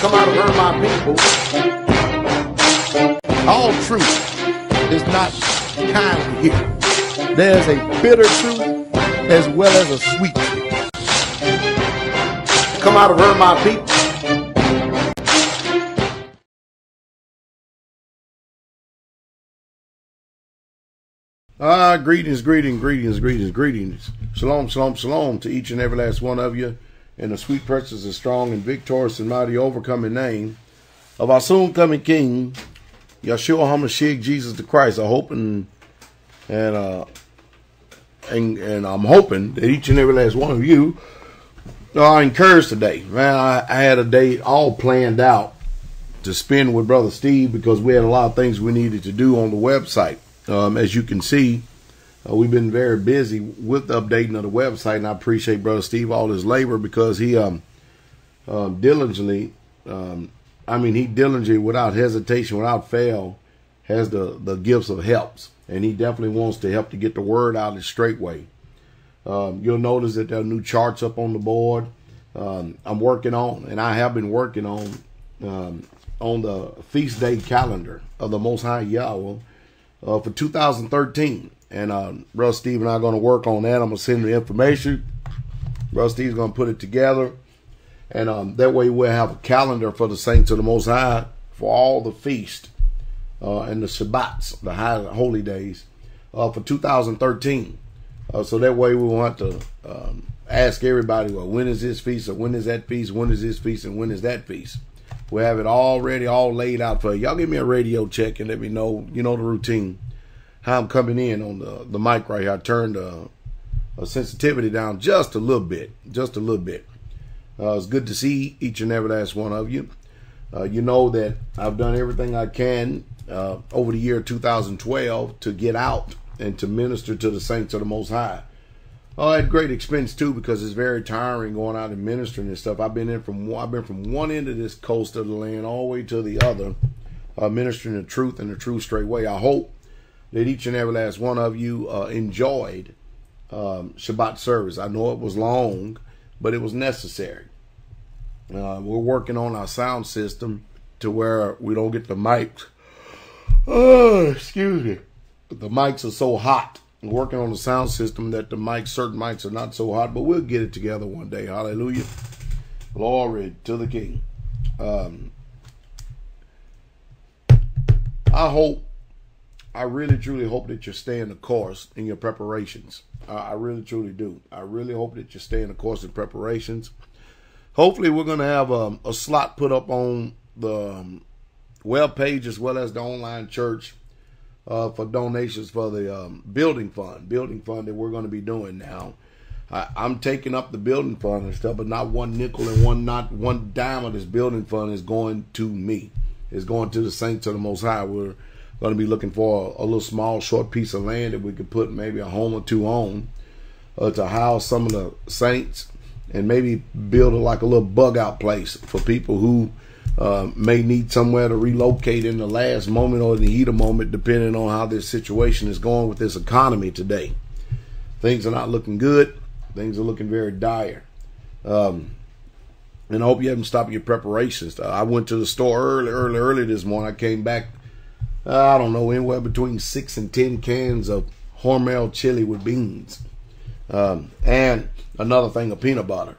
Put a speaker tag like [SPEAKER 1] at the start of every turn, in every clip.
[SPEAKER 1] Come out of her, my people. All truth is not kind here. There's a bitter truth as well as a sweet truth. Come out of her, my people. Ah, greetings, greetings, greetings, greetings, greetings. Shalom, shalom, shalom to each and every last one of you in the sweet, precious, and strong, and victorious, and mighty, overcoming name of our soon coming King, Yeshua HaMashiach, Jesus the Christ. I hope and and uh and and I'm hoping that each and every last one of you are encouraged today. Man, I, I had a day all planned out to spend with Brother Steve because we had a lot of things we needed to do on the website. Um, as you can see, uh, we've been very busy with the updating of the website, and I appreciate Brother Steve all his labor because he um, um diligently, um, I mean, he diligently, without hesitation, without fail, has the the gifts of helps, and he definitely wants to help to get the word out a straight way. Um, you'll notice that there are new charts up on the board. Um, I'm working on, and I have been working on um, on the feast day calendar of the Most High Yahweh uh, for 2013. And uh, Brother Steve and I are going to work on that. I'm going to send the information. Brother Steve's going to put it together. And um, that way we'll have a calendar for the saints of the Most High for all the feast uh, and the Shabbats, the high holy days, uh, for 2013. Uh, so that way we have to um, ask everybody, well, when is this feast or when is that feast? When is this feast and when is that feast? We have it already all laid out for you. Y'all give me a radio check and let me know, you know, the routine, how I'm coming in on the, the mic right here. I turned uh, a sensitivity down just a little bit, just a little bit. Uh, it's good to see each and every last one of you. Uh, you know that I've done everything I can uh, over the year 2012 to get out and to minister to the saints of the Most High. Oh, at great expense too, because it's very tiring going out and ministering and stuff. I've been in from I've been from one end of this coast of the land all the way to the other, uh, ministering the truth in the true straight way. I hope that each and every last one of you uh, enjoyed um, Shabbat service. I know it was long, but it was necessary. Uh, we're working on our sound system to where we don't get the mics. Oh, excuse me. The mics are so hot working on the sound system that the mics, certain mics are not so hot, but we'll get it together one day. Hallelujah. Glory to the King. Um, I hope, I really truly hope that you're staying the course in your preparations. Uh, I really truly do. I really hope that you're staying the course in preparations. Hopefully, we're going to have um, a slot put up on the um, web page as well as the online church uh, for donations for the um, building fund, building fund that we're going to be doing now. I, am taking up the building fund and stuff, but not one nickel and one not one dime of this building fund is going to me. It's going to the saints of the Most High. We're going to be looking for a, a little small, short piece of land that we could put maybe a home or two on uh, to house some of the saints and maybe build a, like a little bug out place for people who uh, may need somewhere to relocate in the last moment or in the heat of moment, depending on how this situation is going with this economy today. Things are not looking good. Things are looking very dire. Um, and I hope you haven't stopped your preparations. I went to the store early, early, early this morning. I came back, I don't know, anywhere between six and ten cans of Hormel chili with beans. Um, and another thing of peanut butter.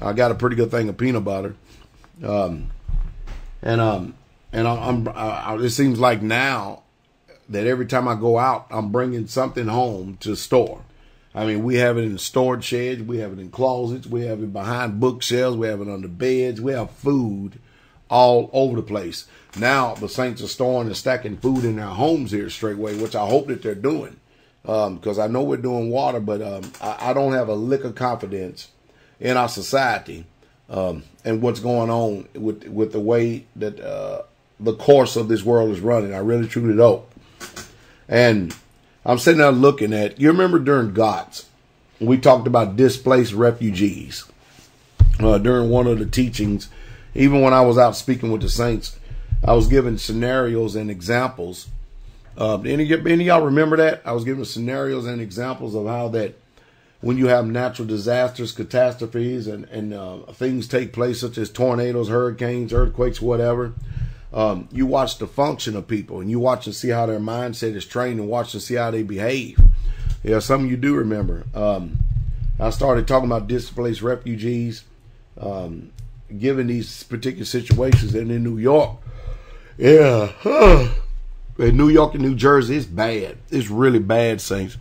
[SPEAKER 1] I got a pretty good thing of peanut butter. Um, and um, and I, am I, it seems like now that every time I go out, I'm bringing something home to store. I mean, we have it in storage sheds, we have it in closets, we have it behind bookshelves, we have it under beds, we have food all over the place. Now the saints are storing and stacking food in their homes here straightway, which I hope that they're doing. Because um, I know we're doing water, but um, I, I, don't have a lick of confidence in our society um, and what's going on with with the way that uh, the course of this world is running. I really truly don't. And I'm sitting there looking at. You remember during GOTS, we talked about displaced refugees uh, during one of the teachings. Even when I was out speaking with the saints, I was giving scenarios and examples. Uh, any any y'all remember that? I was giving scenarios and examples of how that when you have natural disasters, catastrophes, and and uh, things take place such as tornadoes, hurricanes, earthquakes, whatever. Um, you watch the function of people, and you watch and see how their mindset is trained, and watch and see how they behave. Yeah, some of you do remember. Um, I started talking about displaced refugees, um, given these particular situations, and in New York, yeah, in New York and New Jersey, it's bad. It's really bad, saints.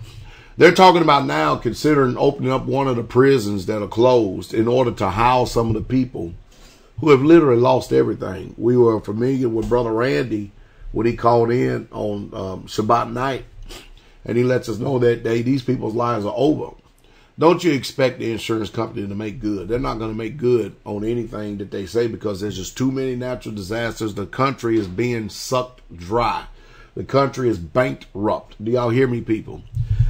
[SPEAKER 1] They're talking about now considering opening up one of the prisons that are closed in order to house some of the people who have literally lost everything. We were familiar with Brother Randy when he called in on um, Shabbat night, and he lets us know that they, these people's lives are over. Don't you expect the insurance company to make good? They're not going to make good on anything that they say because there's just too many natural disasters. The country is being sucked dry. The country is bankrupt. Do y'all hear me, people?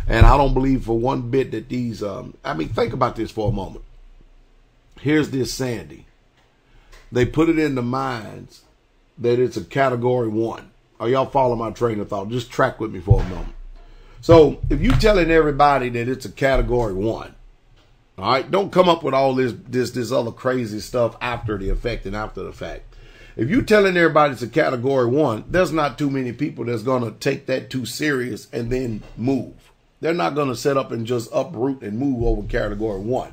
[SPEAKER 1] And I don't believe for one bit that these, um, I mean, think about this for a moment. Here's this Sandy. They put it in the minds that it's a category one. Are y'all following my train of thought? Just track with me for a moment. So if you're telling everybody that it's a category one, all right, don't come up with all this this this other crazy stuff after the effect and after the fact. If you're telling everybody it's a category one, there's not too many people that's gonna take that too serious and then move. They're not gonna set up and just uproot and move over category one.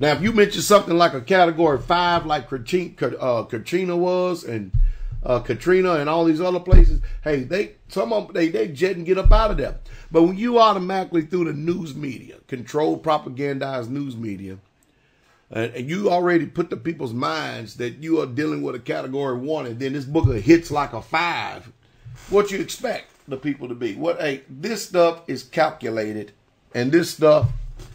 [SPEAKER 1] Now, if you mention something like a category five, like uh, Katrina was, and uh, Katrina and all these other places, hey, they some of them they they jet and get up out of there. But when you automatically through the news media, controlled propagandized news media, and, and you already put the people's minds that you are dealing with a category one, and then this book hits like a five, what you expect the people to be? What hey, this stuff is calculated, and this stuff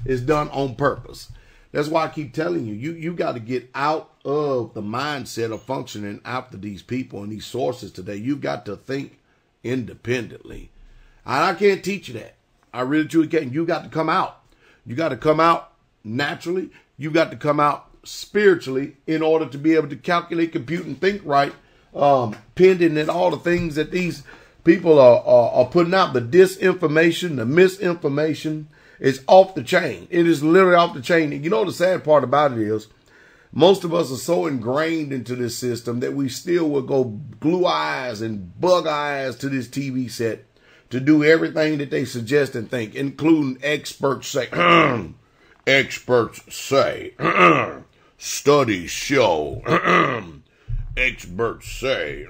[SPEAKER 1] is done on purpose. That's why I keep telling you, you you got to get out of the mindset of functioning after these people and these sources today. You've got to think independently. And I can't teach you that. I really truly can't. You got to come out. You got to come out naturally. You got to come out spiritually in order to be able to calculate, compute, and think right, um, pending at all the things that these people are, are, are putting out, the disinformation, the misinformation, it's off the chain. It is literally off the chain. And you know the sad part about it is most of us are so ingrained into this system that we still will go glue eyes and bug eyes to this TV set to do everything that they suggest and think, including experts say, experts say, studies show, experts say.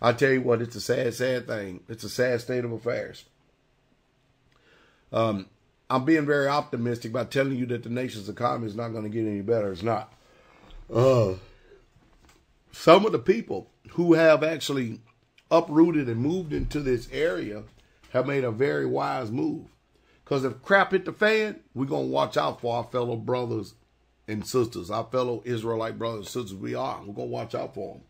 [SPEAKER 1] I tell you what, it's a sad, sad thing. It's a sad state of affairs. Um, I'm being very optimistic by telling you that the nation's economy is not going to get any better. It's not. Uh, some of the people who have actually uprooted and moved into this area have made a very wise move. Because if crap hit the fan, we're going to watch out for our fellow brothers and sisters, our fellow Israelite brothers and sisters. We are. We're going to watch out for them.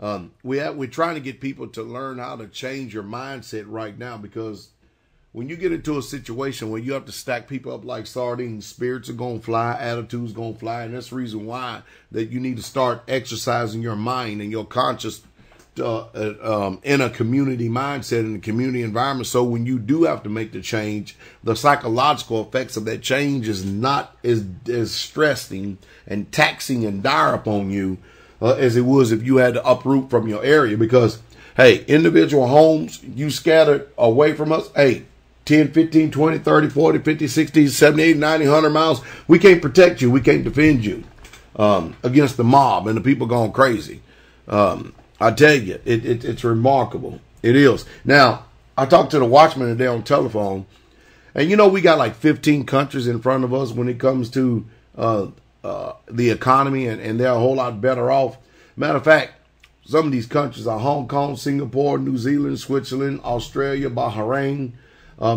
[SPEAKER 1] Um, we have, we're trying to get people to learn how to change your mindset right now because when you get into a situation where you have to stack people up like sardines, spirits are going to fly, attitudes going to fly. And that's the reason why that you need to start exercising your mind and your conscious uh, uh, um, in a community mindset in a community environment. So when you do have to make the change, the psychological effects of that change is not as, as stressing and taxing and dire upon you uh, as it was if you had to uproot from your area because hey, individual homes, you scattered away from us. Hey, 10, 15, 20, 30, 40, 50, 60, 70, 80, 90, 100 miles. We can't protect you. We can't defend you um, against the mob and the people going crazy. Um, I tell you, it, it, it's remarkable. It is. Now, I talked to the watchman today on telephone, and you know, we got like 15 countries in front of us when it comes to uh, uh, the economy, and, and they're a whole lot better off. Matter of fact, some of these countries are Hong Kong, Singapore, New Zealand, Switzerland, Australia, Bahrain, uh,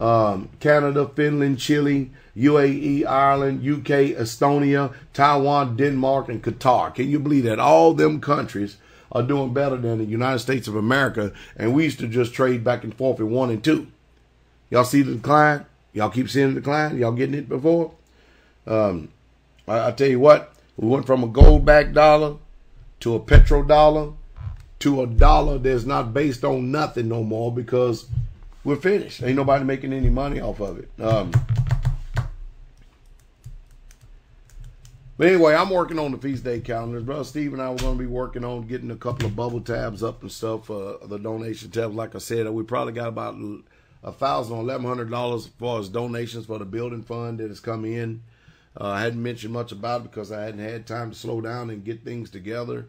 [SPEAKER 1] um, Canada, Finland, Chile, UAE, Ireland, UK, Estonia, Taiwan, Denmark, and Qatar. Can you believe that? All them countries are doing better than the United States of America, and we used to just trade back and forth at one and two. Y'all see the decline? Y'all keep seeing the decline? Y'all getting it before? Um, I, I tell you what, we went from a gold backed dollar to a petrodollar to a dollar that's not based on nothing no more because we're finished. Ain't nobody making any money off of it. Um, but anyway, I'm working on the feast day calendars. Brother Steve and I were going to be working on getting a couple of bubble tabs up and stuff for the donation tabs. Like I said, we probably got about a thousand or eleven hundred dollars as far as donations for the building fund that has come in. Uh, I hadn't mentioned much about it because I hadn't had time to slow down and get things together.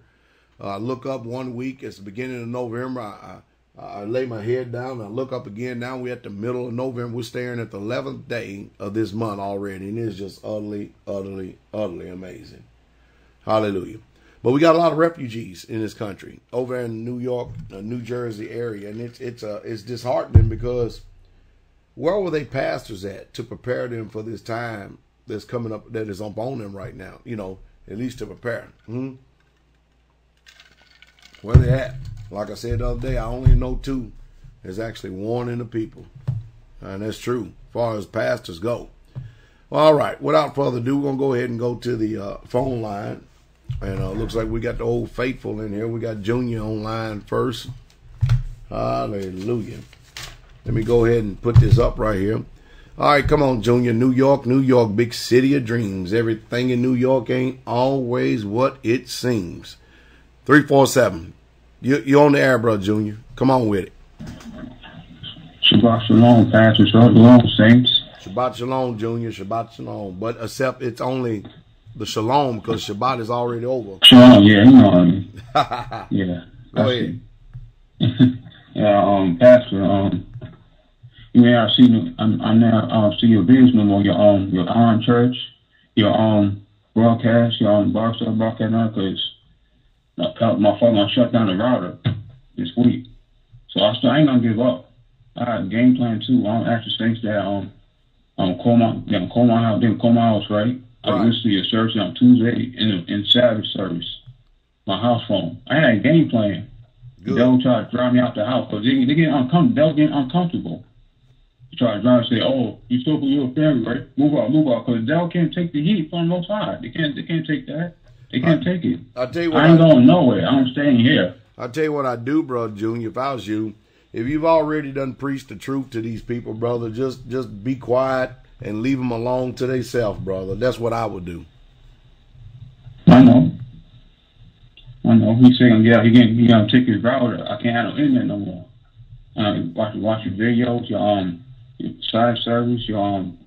[SPEAKER 1] Uh, I look up one week, it's the beginning of November. I, I, I lay my head down. I look up again. Now we're at the middle of November. We're staring at the 11th day of this month already, and it's just utterly, utterly, utterly amazing. Hallelujah. But we got a lot of refugees in this country over in New York, uh, New Jersey area, and it's it's uh, it's disheartening because where were they pastors at to prepare them for this time that's coming up that is upon them right now? You know, at least to prepare. Hmm? Where they at? Like I said the other day, I only know two is actually warning the people. And that's true as far as pastors go. Well, all right, without further ado, we're going to go ahead and go to the uh, phone line. And uh, looks like we got the old faithful in here. We got Junior online first. Hallelujah. Let me go ahead and put this up right here. All right, come on, Junior. New York, New York, big city of dreams. Everything in New York ain't always what it seems. 347. You, you're on the air, bro, Junior. Come on with it.
[SPEAKER 2] Shabbat Shalom, Pastor. Shabbat Shalom, Saints.
[SPEAKER 1] Shabbat Shalom, Junior. Shabbat Shalom. But except it's only the Shalom because Shabbat is already over.
[SPEAKER 2] Shalom, yeah, you know what I mean. yeah.
[SPEAKER 1] Go ahead.
[SPEAKER 2] yeah, um, Pastor, um, you may have seen, I, I now uh, see your business on your um, your own Church, your um, broadcast, your um, Barstool broadcast because my, my phone I shut down the router this week. So I, still, I ain't gonna give up. I game plan too. I'm actually thinks that um um call my yeah, call my house then call my house right. I right. listen to your service on Tuesday in in Saturday service. My house phone. I had a game plan. Good. They'll try to drive me out the house because they, they get uncomfortable. They'll get uncomfortable. You try to drive and say, "Oh, you still for your family, right? Move out, move out," because they can't take the heat from no side. They can't. They can't take that. They can't I, take it.
[SPEAKER 1] I tell you what,
[SPEAKER 2] I ain't I, going nowhere. I'm staying here.
[SPEAKER 1] I tell you what I do, brother Junior. If I was you, if you've already done preached the truth to these people, brother, just just be quiet and leave them alone to themselves, brother. That's what I would do.
[SPEAKER 2] I know. I know. He's saying, yeah, he can he gonna take his router. I can't handle internet no more. Uh, watch watch your videos, your um your side service, your um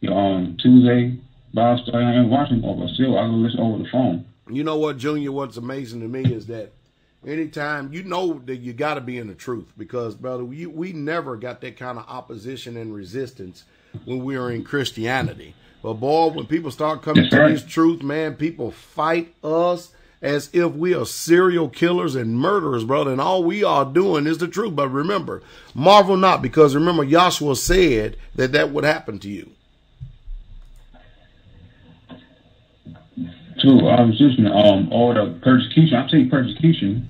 [SPEAKER 2] your um Tuesday Bible study. I ain't watching over. Still, I can listen over the phone.
[SPEAKER 1] You know what, Junior? What's amazing to me is that anytime you know that you got to be in the truth because, brother, we we never got that kind of opposition and resistance when we were in Christianity. But boy, when people start coming to this truth, man, people fight us as if we are serial killers and murderers, brother. And all we are doing is the truth. But remember, marvel not, because remember, Yahshua said that that would happen to you.
[SPEAKER 2] Too. I was listening um all the persecution. I take persecution.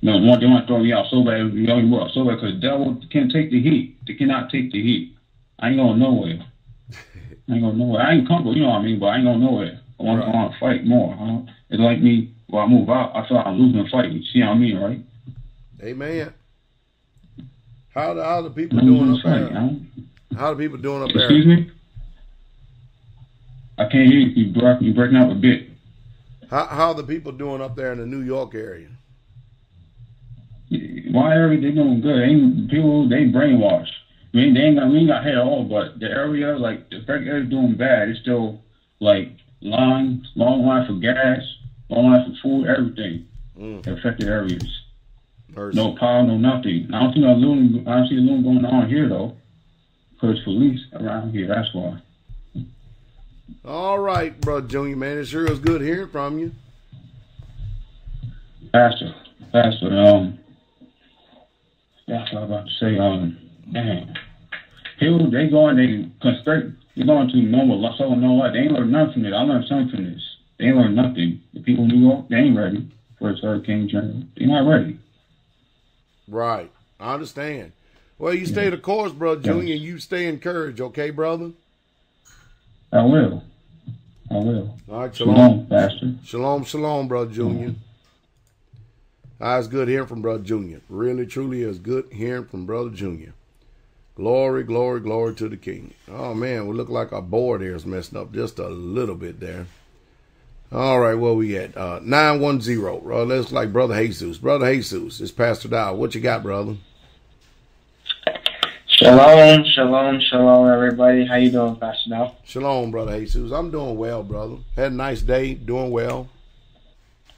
[SPEAKER 2] You know, one they want to throw me out so bad, you know, you so bad because devil can't take the heat. They cannot take the heat. I ain't going nowhere. I ain't going nowhere. I ain't comfortable, you know what I mean, but I ain't going nowhere. I want, right. I want to fight more. Huh? It's like me, when I move out, I feel like I'm losing a fight. You see what I mean, right?
[SPEAKER 1] Amen. How the, how the people doing up fight, there? Huh? How the people doing up
[SPEAKER 2] Excuse
[SPEAKER 1] there?
[SPEAKER 2] Excuse me? I can't hear you. You break, you breaking up a bit.
[SPEAKER 1] How how are the people doing up there in the New York area?
[SPEAKER 2] My area they doing good. Ain't people they brainwashed. I mean they ain't got we ain't got hit at all, but the area like the first area doing bad. It's still like long long line for gas, long line for food, everything. Mm. Affected areas. Mercy. No power, no nothing. I don't see no looting. I don't see a looting going on here though, because police around here. That's why.
[SPEAKER 1] All right, brother Junior, man. It sure was good hearing from you.
[SPEAKER 2] Pastor, Pastor, um, that's what I was about to say. Um, man, people they going they constrict. They're going to normal. So know what? They ain't learned nothing from it. I learned something from this. They ain't learned nothing. The people in New York, they ain't ready for this hurricane journey. They're not ready.
[SPEAKER 1] Right. I understand. Well, you stay the course, brother Junior. You stay encouraged, okay, brother?
[SPEAKER 2] I will. I will.
[SPEAKER 1] All right, shalom. Shalom, Pastor. Shalom, shalom, Brother Junior. Mm-hmm. Ah, it's good hearing from Brother Junior. Really, truly is good hearing from Brother Junior. Glory, glory, glory to the King. Oh man, we look like our board here is messing up just a little bit there. All right, where we at? Uh, 910. Uh, let's like Brother Jesus. Brother Jesus, it's Pastor Dow. What you got, brother?
[SPEAKER 3] Shalom, shalom, shalom, everybody. How you doing, Pastor Dow?
[SPEAKER 1] Shalom, Brother Jesus. I'm doing well, brother. Had a nice day, doing well.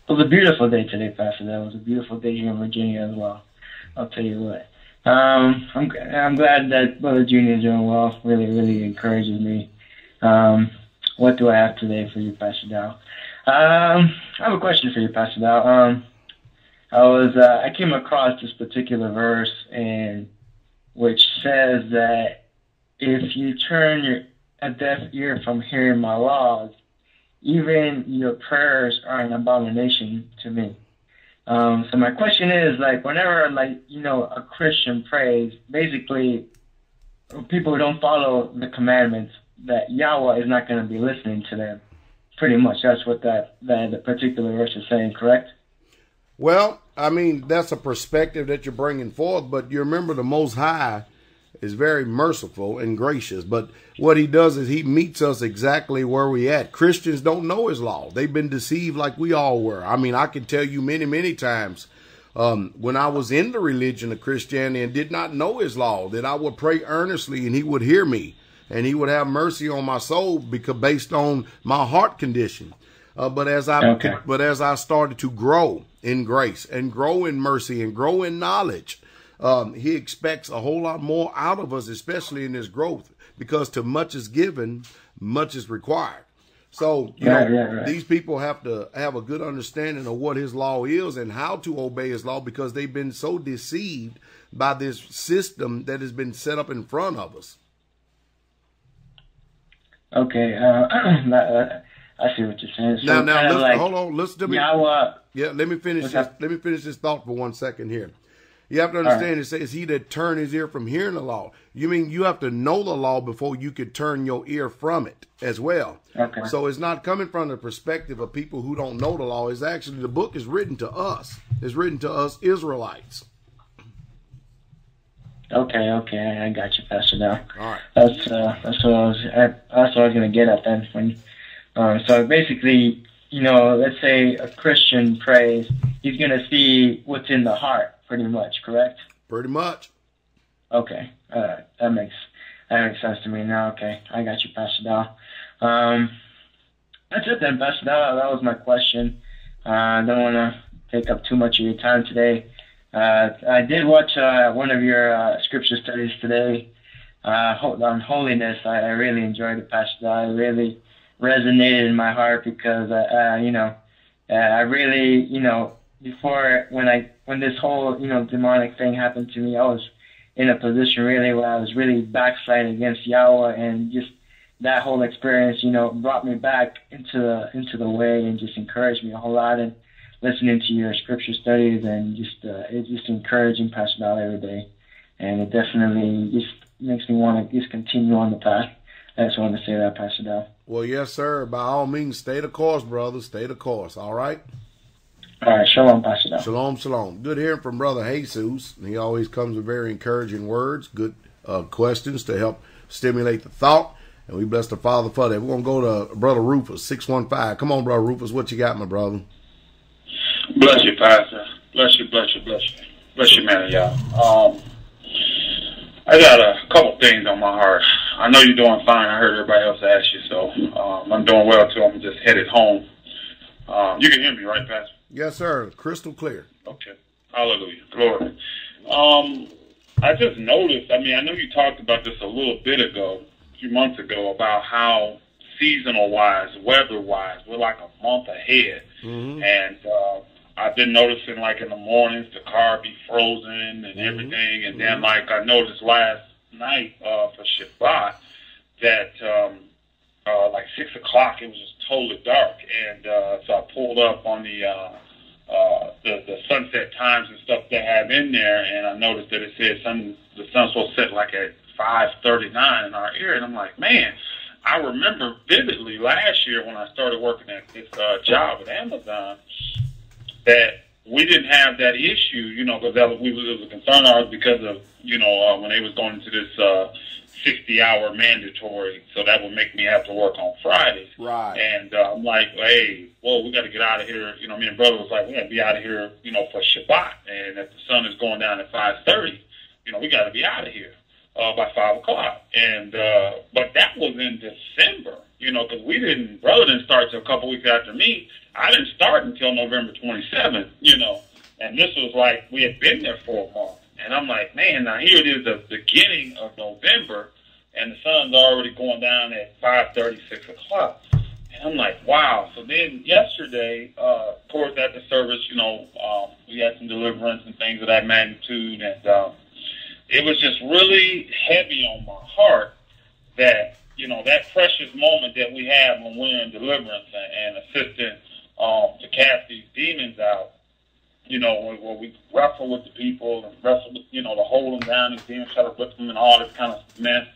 [SPEAKER 3] It was a beautiful day today, Pastor Dow. It was a beautiful day here in Virginia as well. I'll tell you what. Um, I'm I'm glad that Brother Junior is doing well. Really, really encourages me. Um, what do I have today for you, Pastor Dow? Um, I have a question for you, Pastor Dow. Um, I was uh, I came across this particular verse and which says that if you turn your a deaf ear from hearing my laws, even your prayers are an abomination to me. Um, so my question is like whenever like you know a Christian prays, basically people who don't follow the commandments that Yahweh is not going to be listening to them. Pretty much, that's what that that particular verse is saying. Correct?
[SPEAKER 1] Well, I mean that's a perspective that you're bringing forth, but you remember the Most High is very merciful and gracious. But what he does is he meets us exactly where we at. Christians don't know his law. They've been deceived like we all were. I mean, I can tell you many, many times um, when I was in the religion of Christianity and did not know his law that I would pray earnestly and he would hear me and he would have mercy on my soul because based on my heart condition. Uh, but as I okay. but as I started to grow in grace and grow in mercy and grow in knowledge, um, he expects a whole lot more out of us, especially in this growth, because to much is given, much is required. So, you know, right. these people have to have a good understanding of what his law is and how to obey his law because they've been so deceived by this system that has been set up in front of us.
[SPEAKER 3] Okay, uh, uh I see what you're saying. So
[SPEAKER 1] now, now, listen, like, hold on, listen to me. Yahweh, yeah, let me finish this. Let me finish this thought for one second here. You have to understand right. it says he that turn his ear from hearing the law. You mean you have to know the law before you could turn your ear from it as well. Okay. So it's not coming from the perspective of people who don't know the law. It's actually the book is written to us. It's written to us Israelites.
[SPEAKER 3] Okay, okay, I got you, Pastor. Now, all right. That's uh, that's what I was. I, that's what I was gonna get at then. When, uh, so basically, you know, let's say a Christian prays, he's gonna see what's in the heart pretty much, correct?
[SPEAKER 1] Pretty much.
[SPEAKER 3] Okay, uh, that makes that makes sense to me now. Okay, I got you, Pastor Dow. Um, that's it then, Pastor Dow. That was my question. Uh, I don't want to take up too much of your time today. Uh, I did watch uh, one of your uh, scripture studies today uh, on holiness. I, I really enjoyed it, Pastor Dow. It really resonated in my heart because, uh, uh, you know, uh, I really, you know, before when I when this whole you know demonic thing happened to me, I was in a position really where I was really backsliding against Yahweh, and just that whole experience, you know, brought me back into the into the way and just encouraged me a whole lot. And listening to your scripture studies and just uh, it's just encouraging Pastor Dow every day, and it definitely just makes me want to just continue on the path. I just wanted to say that, Pastor Dow.
[SPEAKER 1] Well, yes, sir. By all means, stay the course, brother. Stay the course. All right.
[SPEAKER 3] All right, shalom, Pastor.
[SPEAKER 1] Shalom, shalom. Good hearing from Brother Jesus. He always comes with very encouraging words, good uh, questions to help stimulate the thought. And we bless the Father for that. We're going to go to Brother Rufus, 615. Come on, Brother Rufus. What you got, my brother?
[SPEAKER 4] Bless you, Pastor. Bless you, bless you, bless you. Bless you, man, y'all. Um, I got a couple things on my heart. I know you're doing fine. I heard everybody else ask you, so um, I'm doing well, too. I'm just headed home. Um, you can hear me, right, Pastor?
[SPEAKER 1] Yes, sir. Crystal clear.
[SPEAKER 4] Okay. Hallelujah. Glory. Um, I just noticed, I mean, I know you talked about this a little bit ago, a few months ago, about how seasonal wise, weather wise, we're like a month ahead. Mm-hmm. And uh, I've been noticing, like in the mornings, the car be frozen and mm-hmm. everything. And mm-hmm. then, like, I noticed last night uh, for Shabbat that, um, uh, like, 6 o'clock, it was just totally dark, and uh, so I pulled up on the, uh, uh, the the sunset times and stuff they have in there, and I noticed that it said sun the sun's supposed to set like at 5:39 in our area, and I'm like, man. I remember vividly last year when I started working at this uh, job at Amazon that we didn't have that issue, you know, because that was, we was, it was a concern of ours because of, you know, uh, when they was going into this uh, 60 hour mandatory, so that would make me have to work on Fridays.
[SPEAKER 1] Right.
[SPEAKER 4] And uh, I'm like, hey, well, we got to get out of here. You know, me and brother was like, we got to be out of here, you know, for Shabbat. And if the sun is going down at 5:30, you know, we got to be out of here uh, by five o'clock. And uh, but that was in December, you know, because we didn't. Brother didn't start till a couple weeks after me. I didn't start until November 27th, you know. And this was like we had been there for a month. And I'm like, man, now here it is, the beginning of November, and the sun's already going down at 5:30, 6 o'clock. And I'm like, wow. So then yesterday, uh, of course, at the service, you know, um, we had some deliverance and things of that magnitude, and um, it was just really heavy on my heart that you know that precious moment that we have when we're in deliverance and, and assisting um, to cast these demons out. You know, where, where we wrestle with the people and wrestle with you know to hold them down, these demons try to whip them and all this kind of mess.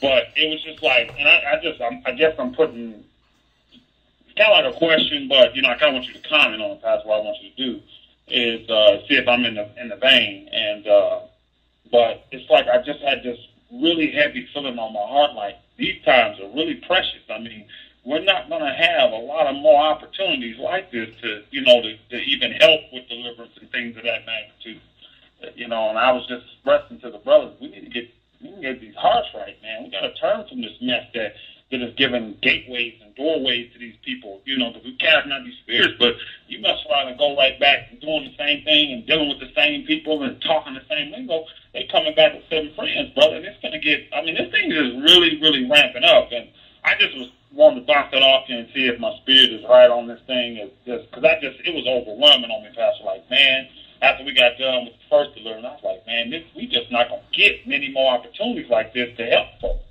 [SPEAKER 4] But it was just like, and I, I just, I'm, I guess I'm putting kind of like a question, but you know, I kind of want you to comment on it. That's what I want you to do is uh, see if I'm in the in the vein. And uh, but it's like I just had this really heavy feeling on my heart, like these times are really precious. I mean, we're not going to have a lot of more opportunities like this to, you know, to, to even help with deliverance and things of that magnitude. You know, and I was just expressing to the brothers, we need to get we need to get these hearts right, man. We got to turn from this mess that that is giving gateways and doorways to these people. You know, because we cast not these spirits, but you must rather go right back and doing the same thing and dealing with the same people and talking the same lingo. They coming back with seven friends, brother. And it's gonna get. I mean, this thing is really, really ramping up, and I just was wanting to bounce it off and see if my spirit is right on this thing. It's just because I just it was overwhelming on me, Pastor. Like, man, after we got done with the first deliverance, I was like, man, this, we just not gonna get many more opportunities like this to help folks.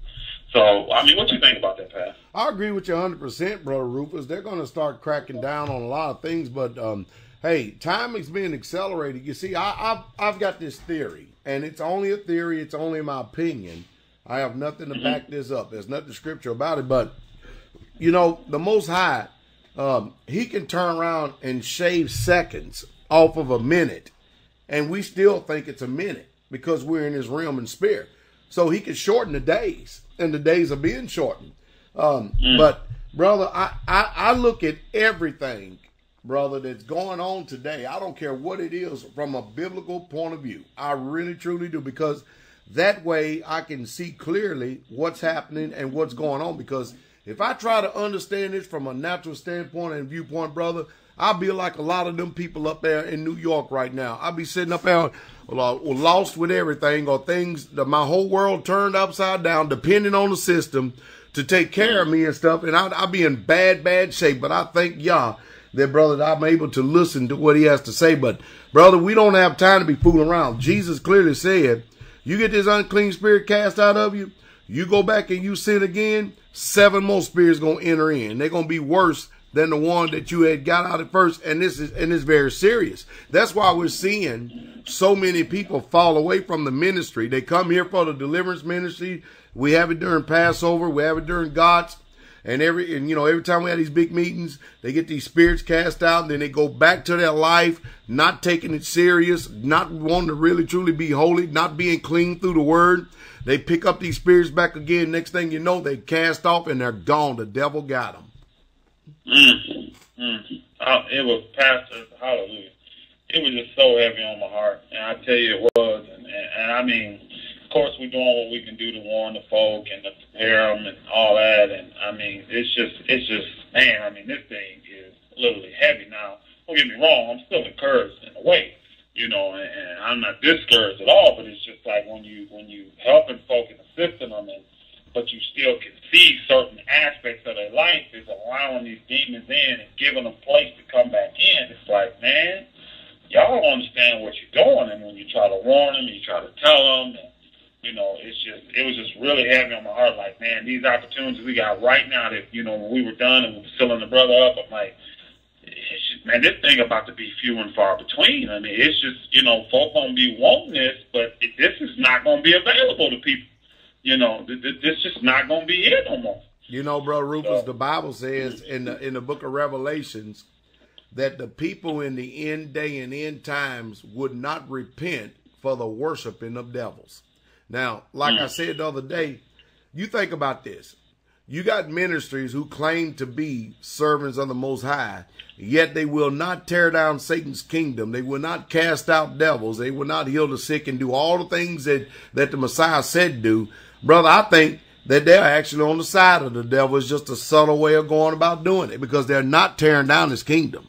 [SPEAKER 4] So, I mean, what you think about that, Pat?
[SPEAKER 1] I agree with you 100%, Brother Rufus. They're going to start cracking down on a lot of things, but um, hey, time is being accelerated. You see, I, I've, I've got this theory, and it's only a theory, it's only my opinion. I have nothing to mm-hmm. back this up. There's nothing scripture about it, but you know, the Most High, um, He can turn around and shave seconds off of a minute, and we still think it's a minute because we're in His realm and spirit. So He can shorten the days and the days are being shortened. Um, mm. But brother, I, I, I look at everything, brother, that's going on today. I don't care what it is from a biblical point of view. I really truly do because that way I can see clearly what's happening and what's going on. Because if I try to understand this from a natural standpoint and viewpoint, brother, I'll be like a lot of them people up there in New York right now. I'll be sitting up there uh, lost with everything or things that my whole world turned upside down, depending on the system to take care of me and stuff. And I'll, be in bad, bad shape. But I thank Yah that, brother, I'm able to listen to what he has to say. But, brother, we don't have time to be fooling around. Jesus clearly said, you get this unclean spirit cast out of you, you go back and you sin again, seven more spirits going to enter in. They're going to be worse than the one that you had got out at first. And this is, and it's very serious. That's why we're seeing so many people fall away from the ministry. They come here for the deliverance ministry. We have it during Passover. We have it during GOTS. And every and you know every time we have these big meetings, they get these spirits cast out, and then they go back to their life, not taking it serious, not wanting to really truly be holy, not being clean through the Word. They pick up these spirits back again. Next thing you know, they cast off and they're gone. The devil got them.
[SPEAKER 4] Mm, mm. Uh, it was Pastor, hallelujah. It was just so heavy on my heart. And I tell you it was. And, and, and I mean, of course, we're doing what we can do to warn the folk and to prepare them and all that. And I mean, it's just, it's just, man, I mean, this thing is literally heavy. Now, don't get me wrong, I'm still encouraged in a way, you know, and, and I'm not discouraged at all, but it's just like when you, when you helping folk and assisting them and, but you still can see certain aspects of their life is allowing these demons in and giving them place to come back in. It's like, man, y'all don't understand what you're doing. And when you try to warn them, you try to tell them, and, you know, it's just, it was just really heavy on my heart. Like, man, these opportunities we got right now that, you know, when we were done and we were filling the brother up, I'm like, it's just, man, this thing about to be few and far between. I mean, it's just, you know, folk gonna be wanting this, but it, this is not gonna be available to people you know, th- th- this is not going to be it no more.
[SPEAKER 1] You know, bro, Rufus, so, the Bible says in the in the book of Revelations that the people in the end day and end times would not repent for the worshiping of devils. Now, like mm. I said the other day, you think about this. You got ministries who claim to be servants of the Most High, yet they will not tear down Satan's kingdom. They will not cast out devils. They will not heal the sick and do all the things that, that the Messiah said do. Brother, I think that they're actually on the side of the devil. It's just a subtle way of going about doing it because they're not tearing down his kingdom.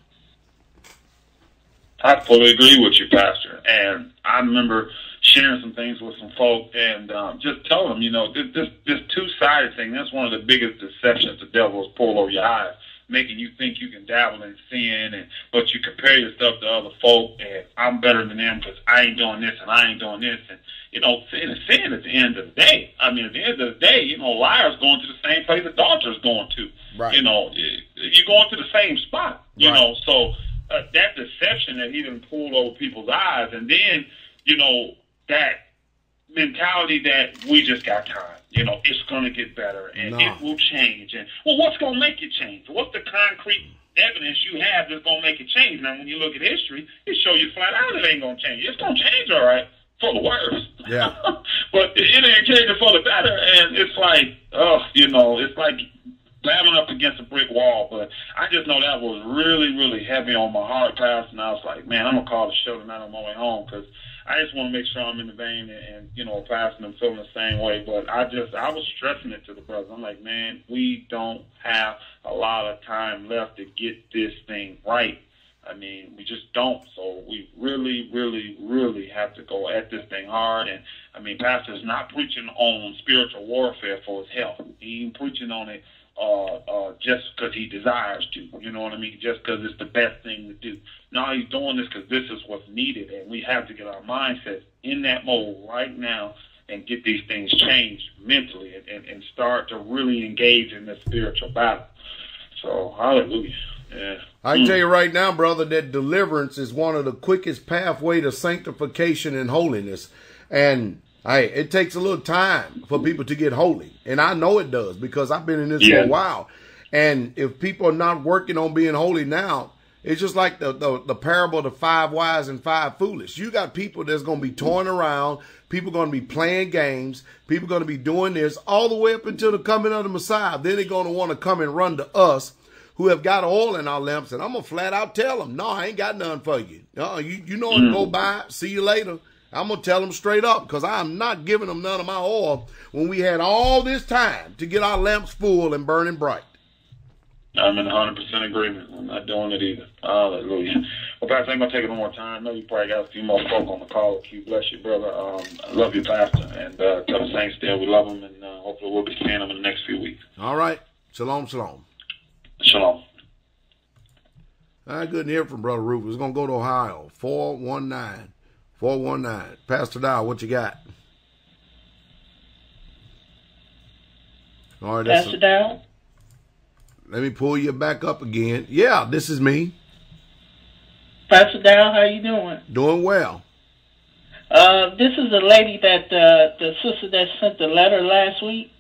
[SPEAKER 4] I fully agree with you, Pastor. And I remember sharing some things with some folk and um, just telling them, you know, this this, this two sided thing. That's one of the biggest deceptions the devil has pulled over your eyes, making you think you can dabble in sin, and but you compare yourself to other folk, and I'm better than them because I ain't doing this and I ain't doing this, and you know, sin is sin at the end of the day. I mean, at the end of the day, you know, liars going to the same place adulterers going to.
[SPEAKER 1] Right.
[SPEAKER 4] You know, you're going to the same spot. You
[SPEAKER 1] Right.
[SPEAKER 4] know, so uh, that deception that he done pulled over people's eyes, and then you know that mentality that we just got time. You know, it's going to get better and
[SPEAKER 1] No.
[SPEAKER 4] it will change. And well, what's going to make it change? What's the concrete evidence you have that's going to make it change? Now, when you look at history, it show you flat out it ain't going to change. It's going to change, all right, for the worse.
[SPEAKER 1] Yeah.
[SPEAKER 4] but it ain't changing for the better. And it's like, oh, you know, it's like battling up against a brick wall. But I just know that was really, really heavy on my heart, Pastor. And I was like, man, I'm gonna call the show tonight on my way home because I just want to make sure I'm in the vein and, and you know, Pastor, I'm feeling the same way. But I just, I was stressing it to the brothers. I'm like, man, we don't have a lot of time left to get this thing right. I mean, we just don't. So we really, really, really have to go at this thing hard. And I mean, Pastor's not preaching on spiritual warfare for his health. He ain't preaching on it uh, uh, just because he desires to. You know what I mean? Just because it's the best thing to do. No, he's doing this because this is what's needed, and we have to get our mindsets in that mold right now and get these things changed mentally and, and, and start to really engage in the spiritual battle. So, hallelujah. Yeah.
[SPEAKER 1] I tell you right now, brother, that deliverance is one of the quickest pathway to sanctification and holiness. And hey, it takes a little time for people to get holy. And I know it does because I've been in this for a while. And if people are not working on being holy now, it's just like the, the, the parable of the five wise and five foolish. You got people that's going to be toying around, people going to be playing games, people going to be doing this all the way up until the coming of the Messiah. Then they're going to want to come and run to us who have got oil in our lamps, and I'm gonna flat out tell them, no, I ain't got none for you. No, you you know what? Go mm. by. See you later. I'm gonna tell them straight up because I'm not giving them none of my oil when we had all this time to get our lamps full and burning bright.
[SPEAKER 4] I'm in 100% agreement. I'm not doing it either. Hallelujah. Well, Pastor, I'm going to take it no more time. I know you probably got a few more folk on the call. Q, bless you, brother. Um, I love you, Pastor. And uh, tell the Saints there we love them, and uh, hopefully we'll be seeing them in the next few weeks.
[SPEAKER 1] All right. Shalom, shalom.
[SPEAKER 4] Shalom.
[SPEAKER 1] All right, good to hear from Brother Rufus. Gonna go to Ohio. 419. 419. Pastor Dow, what you got? All right,
[SPEAKER 5] Pastor Dow.
[SPEAKER 1] let me pull you back up again. Yeah, this is me.
[SPEAKER 5] Pastor Dow, how you doing?
[SPEAKER 1] Doing well.
[SPEAKER 5] Uh, this is the lady that uh, the sister that sent the letter last week.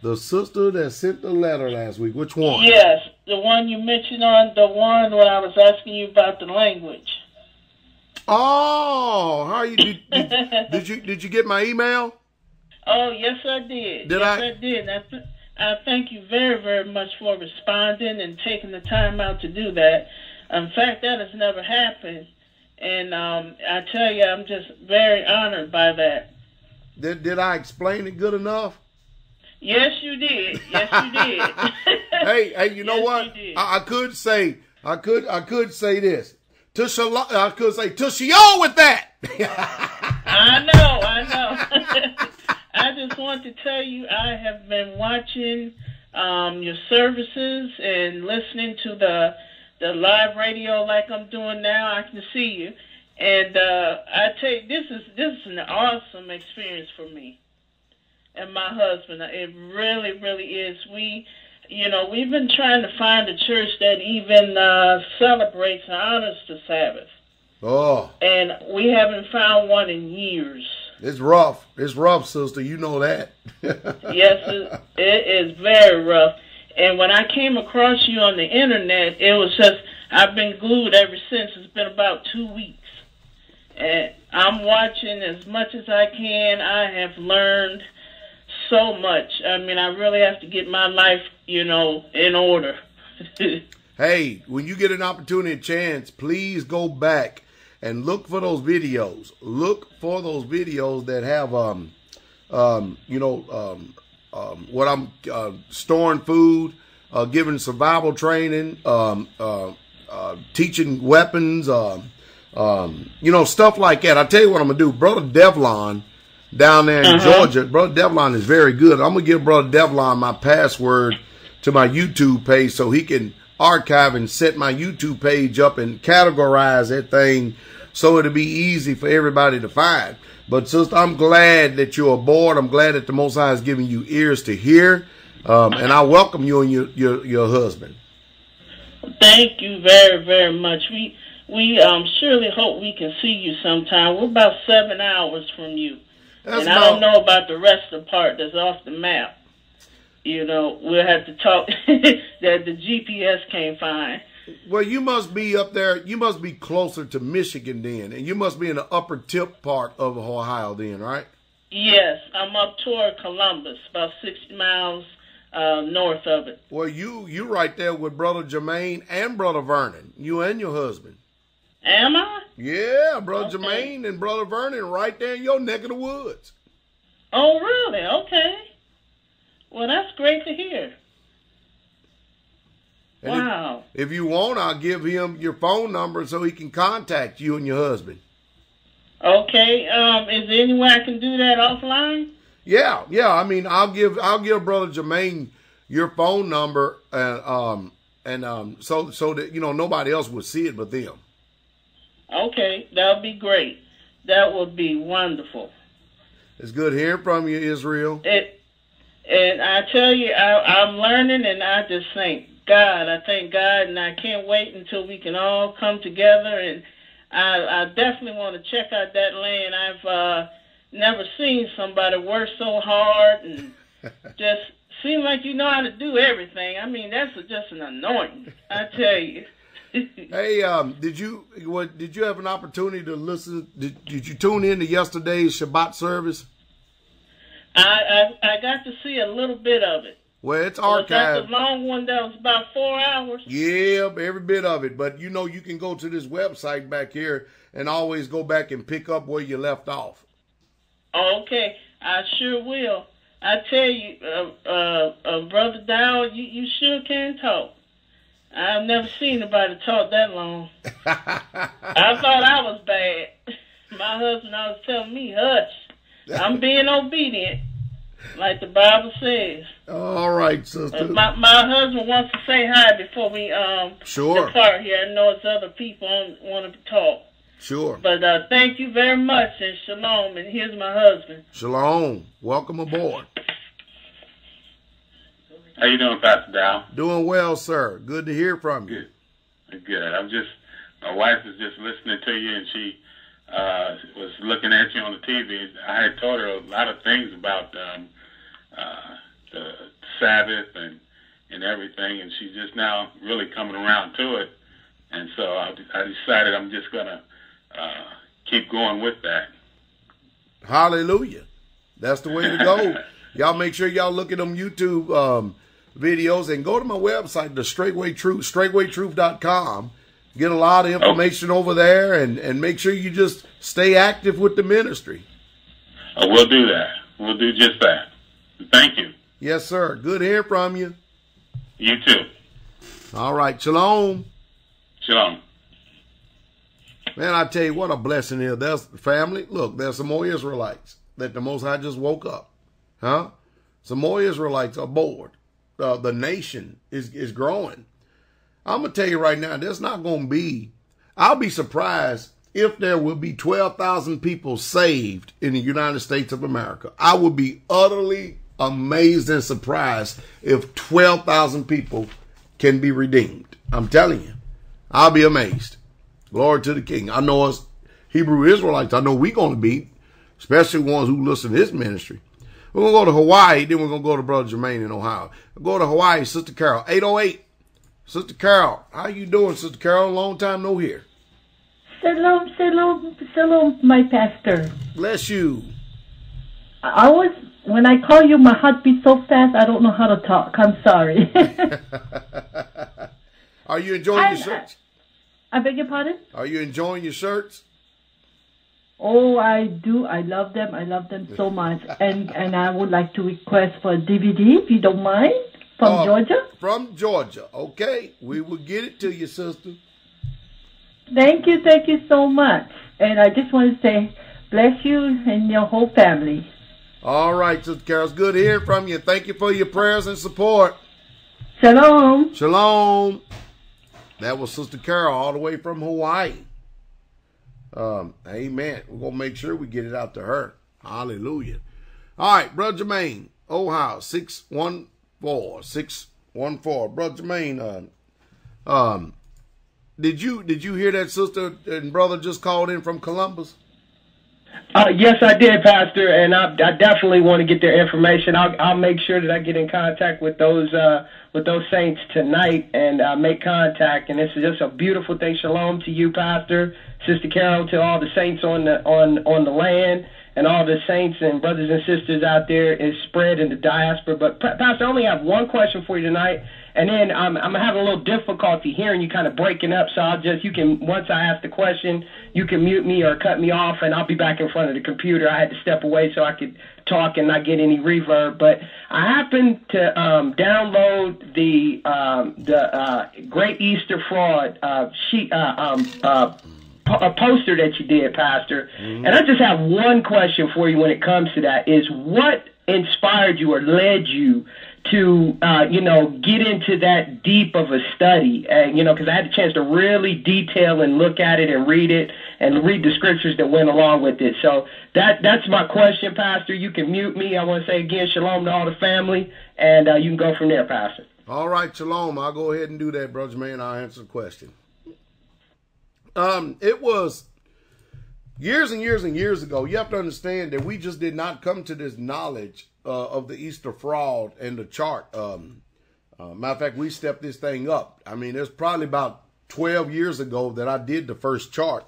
[SPEAKER 1] The sister that sent the letter last week. Which one?
[SPEAKER 5] Yes, the one you mentioned on the one when I was asking you about the language.
[SPEAKER 1] Oh, how you did, did, did you did you get my email?
[SPEAKER 5] Oh, yes, I did.
[SPEAKER 1] Did
[SPEAKER 5] yes,
[SPEAKER 1] I?
[SPEAKER 5] I did. I, th- I thank you very, very much for responding and taking the time out to do that. In fact, that has never happened. And um, I tell you, I'm just very honored by that.
[SPEAKER 1] Did did I explain it good enough?
[SPEAKER 5] Yes, you did. Yes, you did.
[SPEAKER 1] hey, hey, you know
[SPEAKER 5] Yes,
[SPEAKER 1] what?
[SPEAKER 5] you.
[SPEAKER 1] I, I could say, I could, I could say this. Shala, I could say to Sheol with that.
[SPEAKER 5] I know, I know. I just want to tell you, I have been watching um, your services and listening to the the live radio like I'm doing now. I can see you, and uh, I tell you, this is this is an awesome experience for me and my husband. It really, really is. We, you know, we've been trying to find a church that even uh, celebrates and honors the Sabbath,
[SPEAKER 1] oh,
[SPEAKER 5] and we haven't found one in years.
[SPEAKER 1] it's rough. It's rough, sister. You know that.
[SPEAKER 5] yes, it, it is very rough. And when I came across you on the internet, it was just I've been glued ever since. It's been about two weeks. And I'm watching as much as I can. I have learned so much. I mean, I really have to get my life, you know, in order.
[SPEAKER 1] hey, when you get an opportunity, a chance, please go back and look for those videos. Look for those videos that have, um, um, you know, um, um, what I'm uh, storing food, uh, giving survival training, um, uh, uh, teaching weapons, um, um, you know, stuff like that. I tell you what I'm gonna do, brother Devlon down there in uh-huh. Georgia. Brother Devlon is very good. I'm gonna give brother Devlon my password to my YouTube page so he can archive and set my YouTube page up and categorize that thing so it'll be easy for everybody to find. But sister, I'm glad that you're aboard. I'm glad that the Most High is giving you ears to hear, um, and I welcome you and your your, your husband.
[SPEAKER 5] Thank you very very much. We we um, surely hope we can see you sometime. We're about seven hours from you, that's and about, I don't know about the rest of the part that's off the map. You know, we'll have to talk that the GPS can't find.
[SPEAKER 1] Well, you must be up there. You must be closer to Michigan then, and you must be in the upper tip part of Ohio then, right?
[SPEAKER 5] Yes, I'm up toward Columbus, about sixty miles uh, north of it.
[SPEAKER 1] Well, you you right there with brother Jermaine and brother Vernon, you and your husband.
[SPEAKER 5] Am I?
[SPEAKER 1] Yeah, brother okay. Jermaine and brother Vernon, right there in your neck of the woods.
[SPEAKER 5] Oh, really? Okay. Well, that's great to hear.
[SPEAKER 1] And
[SPEAKER 5] wow.
[SPEAKER 1] If, if, you want, I'll give him your phone number so he can contact you and your husband.
[SPEAKER 5] Okay. Um, is there any way I can do that offline?
[SPEAKER 1] Yeah, yeah. I mean, I'll give I'll give brother Jermaine your phone number and um and um so so that you know nobody else would see it but them.
[SPEAKER 5] Okay, that would be great. That would be wonderful.
[SPEAKER 1] It's good hearing from you, Israel.
[SPEAKER 5] It, and I tell you, I, I'm learning, and I just thank God. I thank God, and I can't wait until we can all come together. And I, I definitely want to check out that land. I've uh, never seen somebody work so hard and just seem like you know how to do everything. I mean, that's just an anointing. I tell you.
[SPEAKER 1] hey, um, did you what? Did you have an opportunity to listen? Did, did you tune in to yesterday's Shabbat service?
[SPEAKER 5] I, I, I got to see a little bit of it.
[SPEAKER 1] Well, it's archived. Was
[SPEAKER 5] that the long one that was about four hours?
[SPEAKER 1] Yeah, every bit of it. But you know, you can go to this website back here and always go back and pick up where you left off.
[SPEAKER 5] Okay, I sure will. I tell you, uh, uh, uh, brother Dow, you, you sure can talk. I've never seen anybody talk that long. I thought I was bad. My husband always telling me, hush. I'm being obedient, like the Bible says.
[SPEAKER 1] All right, sister.
[SPEAKER 5] My my husband wants to say hi before we um
[SPEAKER 1] sure.
[SPEAKER 5] depart here. I know it's other people want to talk.
[SPEAKER 1] Sure.
[SPEAKER 5] But uh, thank you very much and shalom. And here's my husband.
[SPEAKER 1] Shalom. Welcome aboard.
[SPEAKER 4] How you doing, Pastor Dow?
[SPEAKER 1] Doing well, sir. Good to hear from you.
[SPEAKER 4] Good. Good. I'm just my wife was just listening to you, and she uh, was looking at you on the TV. I had told her a lot of things about um, uh, the Sabbath and and everything, and she's just now really coming around to it. And so I, I decided I'm just gonna uh, keep going with that.
[SPEAKER 1] Hallelujah. That's the way to go. y'all make sure y'all look at them YouTube um, videos and go to my website, the Straitway Truth, straitwaytruth.com. Get a lot of information over there and, and make sure you just stay active with the ministry.
[SPEAKER 4] Uh, we'll do that. We'll do just that. Thank you.
[SPEAKER 1] Yes, sir. Good hearing from you.
[SPEAKER 4] You too.
[SPEAKER 1] All right. Shalom.
[SPEAKER 4] Shalom.
[SPEAKER 1] Man, I tell you what a blessing is. There's family. Look, there's some more Israelites that the Most High just woke up. Huh? Some more Israelites are bored uh, the nation is is growing. I'm gonna tell you right now, there's not gonna be. I'll be surprised if there will be 12,000 people saved in the United States of America. I would be utterly amazed and surprised if 12,000 people can be redeemed. I'm telling you, I'll be amazed. Glory to the King. I know us Hebrew Israelites, I know we're going to be, especially ones who listen to his ministry. We're going to go to Hawaii, then we're going to go to Brother Jermaine in Ohio. Go to Hawaii, Sister Carol, 808 Sister Carol, how you doing, Sister Carol? Long time no hear.
[SPEAKER 6] Shalom, shalom, shalom, my pastor.
[SPEAKER 1] Bless you.
[SPEAKER 6] I was when I call you, my heart beats so fast I don't know how to talk. I'm sorry.
[SPEAKER 1] Are you enjoying
[SPEAKER 6] I-
[SPEAKER 1] your shirts?
[SPEAKER 6] I beg your pardon?
[SPEAKER 1] Are you enjoying your shirts?
[SPEAKER 6] Oh, I do. I love them. I love them so much. And and I would like to request for a DVD if you don't mind from
[SPEAKER 1] Oh,
[SPEAKER 6] Georgia.
[SPEAKER 1] From Georgia. Okay, we will get it to you, sister.
[SPEAKER 6] Thank you, thank you so much. And I just want to say, bless you and your whole family.
[SPEAKER 1] All right, Sister Carol. It's good hearing from you. Thank you for your prayers and support.
[SPEAKER 6] Shalom.
[SPEAKER 1] Shalom. That was Sister Carol all the way from Hawaii. Um, amen. We're gonna make sure we get it out to her. Hallelujah. All right, Brother Jermaine, Ohio, 614. 614. Brother Jermaine, uh, um, did you did you hear that sister and brother just called in from Columbus?
[SPEAKER 7] Uh, yes, I did, Pastor, and I, I definitely want to get their information. I'll, I'll make sure that I get in contact with those uh, with those saints tonight and uh, make contact. And this is just a beautiful thing. Shalom to you, Pastor, Sister Carol, to all the saints on the on on the land, and all the saints and brothers and sisters out there is spread in the diaspora. But Pastor, I only have one question for you tonight. And then um, I'm having a little difficulty hearing you kind of breaking up, so I'll just you can once I ask the question, you can mute me or cut me off, and I'll be back in front of the computer. I had to step away so I could talk and not get any reverb. But I happened to um, download the um, the uh, Great Easter Fraud uh, sheet uh, um, uh, a poster that you did, Pastor. And I just have one question for you when it comes to that: is what inspired you or led you to uh, you know get into that deep of a study and you know because I had a chance to really detail and look at it and read it and read the scriptures that went along with it. So that that's my question, Pastor. You can mute me. I want to say again, shalom to all the family, and uh, you can go from there, Pastor.
[SPEAKER 1] All right, Shalom. I'll go ahead and do that, Brother Jermaine. I'll answer the question. Um, it was years and years and years ago. You have to understand that we just did not come to this knowledge uh, of the Easter fraud and the chart. Um, uh, matter of fact, we stepped this thing up. I mean, it's probably about 12 years ago that I did the first chart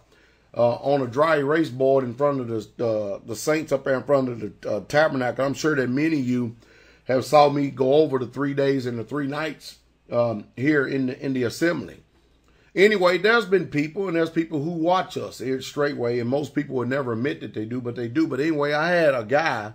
[SPEAKER 1] uh, on a dry erase board in front of the the saints up there in front of the uh, tabernacle. I'm sure that many of you have saw me go over the three days and the three nights um, here in the in the assembly. Anyway, there's been people and there's people who watch us here Straitway, and most people would never admit that they do, but they do. But anyway, I had a guy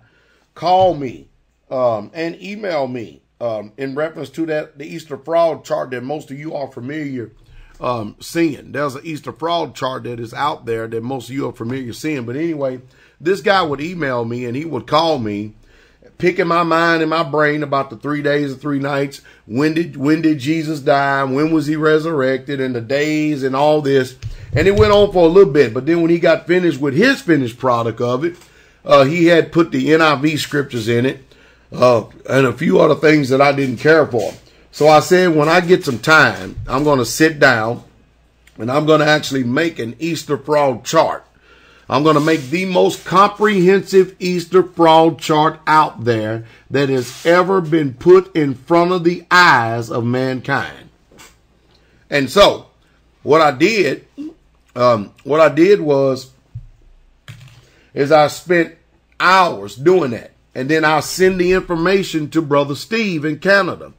[SPEAKER 1] call me um, and email me um, in reference to that the Easter fraud chart that most of you are familiar um, seeing. There's an Easter fraud chart that is out there that most of you are familiar seeing. But anyway, this guy would email me and he would call me picking my mind and my brain about the three days and three nights. When did when did Jesus die? When was he resurrected? And the days and all this. And it went on for a little bit. But then when he got finished with his finished product of it, uh, he had put the NIV scriptures in it uh, and a few other things that I didn't care for. So I said, when I get some time, I'm going to sit down and I'm going to actually make an Easter fraud chart. I'm going to make the most comprehensive Easter fraud chart out there that has ever been put in front of the eyes of mankind. And so, what I did, um, what I did was, is I spent hours doing that, and then I'll send the information to Brother Steve in Canada.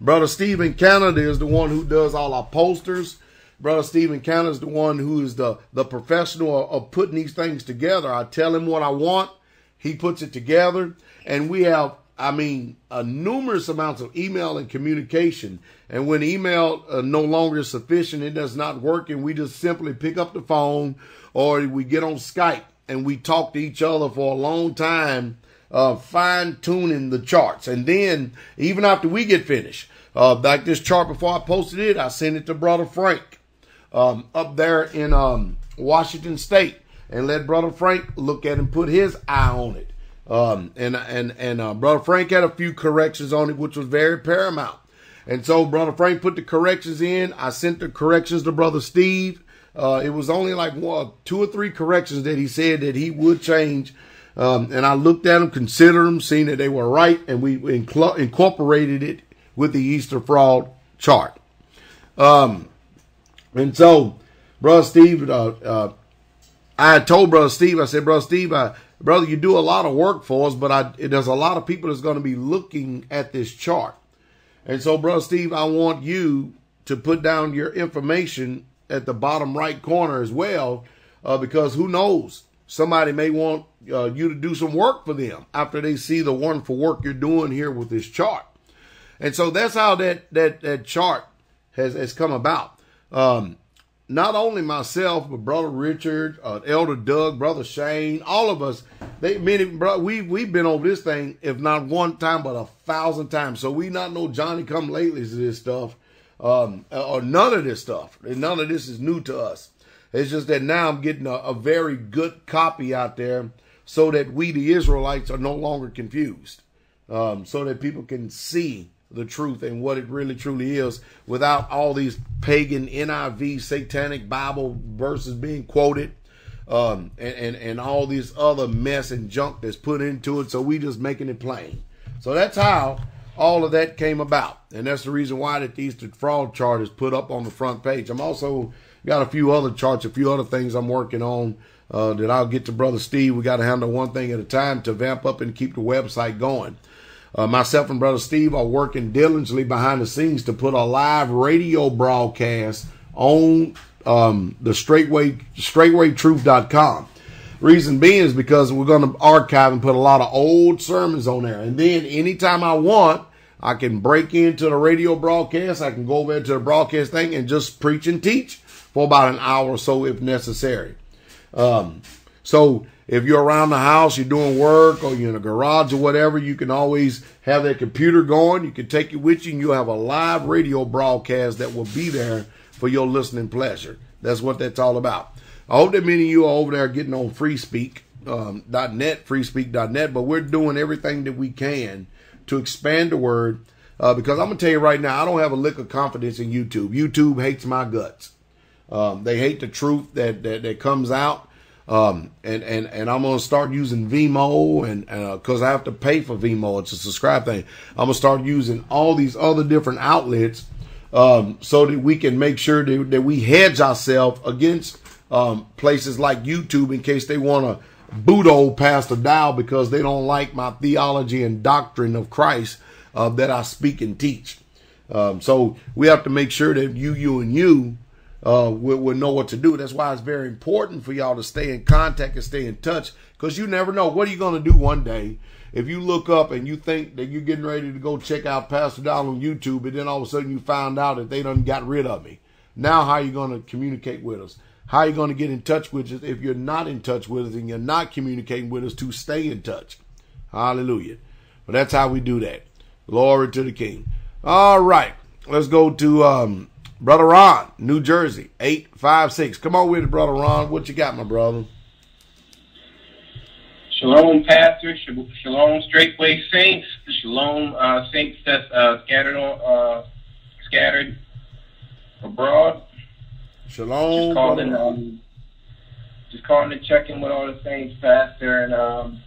[SPEAKER 1] Brother Steve in Canada is the one who does all our posters. Brother Stephen Canada is the one who is the, the professional of, of putting these things together. I tell him what I want. He puts it together. And we have, I mean, a numerous amounts of email and communication. And when email uh, no longer is sufficient, it does not work. And we just simply pick up the phone or we get on Skype and we talked to each other for a long time, uh, fine tuning the charts. And then even after we get finished, uh, like this chart before I posted it, I sent it to Brother Frank um, up there in um, Washington State and let Brother Frank look at and put his eye on it. Um, and and and uh, Brother Frank had a few corrections on it, which was very paramount. And so Brother Frank put the corrections in. I sent the corrections to Brother Steve. Uh, it was only like one, two or three corrections that he said that he would change. Um, and I looked at them, considered them, seen that they were right, and we incl- incorporated it with the Easter fraud chart. Um, and so, brother Steve, uh, uh, I told brother Steve, I said, brother Steve, I, brother, you do a lot of work for us, but I, there's a lot of people that's going to be looking at this chart. And so, brother Steve, I want you to put down your information at the bottom right corner as well, uh, because who knows? Somebody may want uh, you to do some work for them after they see the wonderful work you're doing here with this chart. And so that's how that that that chart has has come about. Um, not only myself, but brother Richard, uh, Elder Doug, brother Shane, all of us. They many bro, we we've been over this thing, if not one time, but a thousand times. So we not know Johnny come lately to this stuff, um, or none of this stuff. None of this is new to us. It's just that now I'm getting a, a very good copy out there, so that we the Israelites are no longer confused, um, so that people can see the truth and what it really truly is without all these pagan NIV satanic Bible verses being quoted um, and, and, and all these other mess and junk that's put into it. So we just making it plain. So that's how all of that came about. And that's the reason why that the Easter fraud chart is put up on the front page. I'm also got a few other charts, a few other things I'm working on uh, that I'll get to Brother Steve. We got to handle one thing at a time to vamp up and keep the website going. Uh, myself and Brother Steve are working diligently behind the scenes to put a live radio broadcast on um, the straitway straitwaytruth.com. Reason being is because we're going to archive and put a lot of old sermons on there. And then anytime I want, I can break into the radio broadcast. I can go over to the broadcast thing and just preach and teach for about an hour or so if necessary. Um, so if you're around the house, you're doing work or you're in a garage or whatever, you can always have that computer going. You can take it with you and you'll have a live radio broadcast that will be there for your listening pleasure. That's what that's all about. I hope that many of you are over there getting on freespeak.net, um, freespeak.net, but we're doing everything that we can to expand the word uh, because I'm going to tell you right now, I don't have a lick of confidence in YouTube. YouTube hates my guts. Um, they hate the truth that, that, that comes out. Um, and, and, and I'm going to start using Vimeo and, uh, cause I have to pay for Vimeo. It's a subscribe thing. I'm going to start using all these other different outlets, um, so that we can make sure that, that we hedge ourselves against, um, places like YouTube in case they want to boot old Pastor Dow because they don't like my theology and doctrine of Christ, uh, that I speak and teach. Um, so we have to make sure that you, you, and you uh, will, will know what to do. That's why it's very important for y'all to stay in contact and stay in touch because you never know what are you going to do one day. If you look up and you think that you're getting ready to go check out Pastor Doll on YouTube, and then all of a sudden you find out that they done got rid of me. Now, how are you going to communicate with us? How are you going to get in touch with us if you're not in touch with us and you're not communicating with us to stay in touch? Hallelujah. But that's how we do that. Glory to the King. All right. Let's go to um, Brother Ron, New Jersey, 856. Come on with it, Brother Ron. What you got, my brother?
[SPEAKER 8] Shalom, Pastor. Shalom, Straitway Saints. Shalom, uh, Saints that's uh, scattered on, uh, scattered abroad.
[SPEAKER 1] Shalom.
[SPEAKER 8] Just calling, um, just calling to check in with all the saints, Pastor, and um,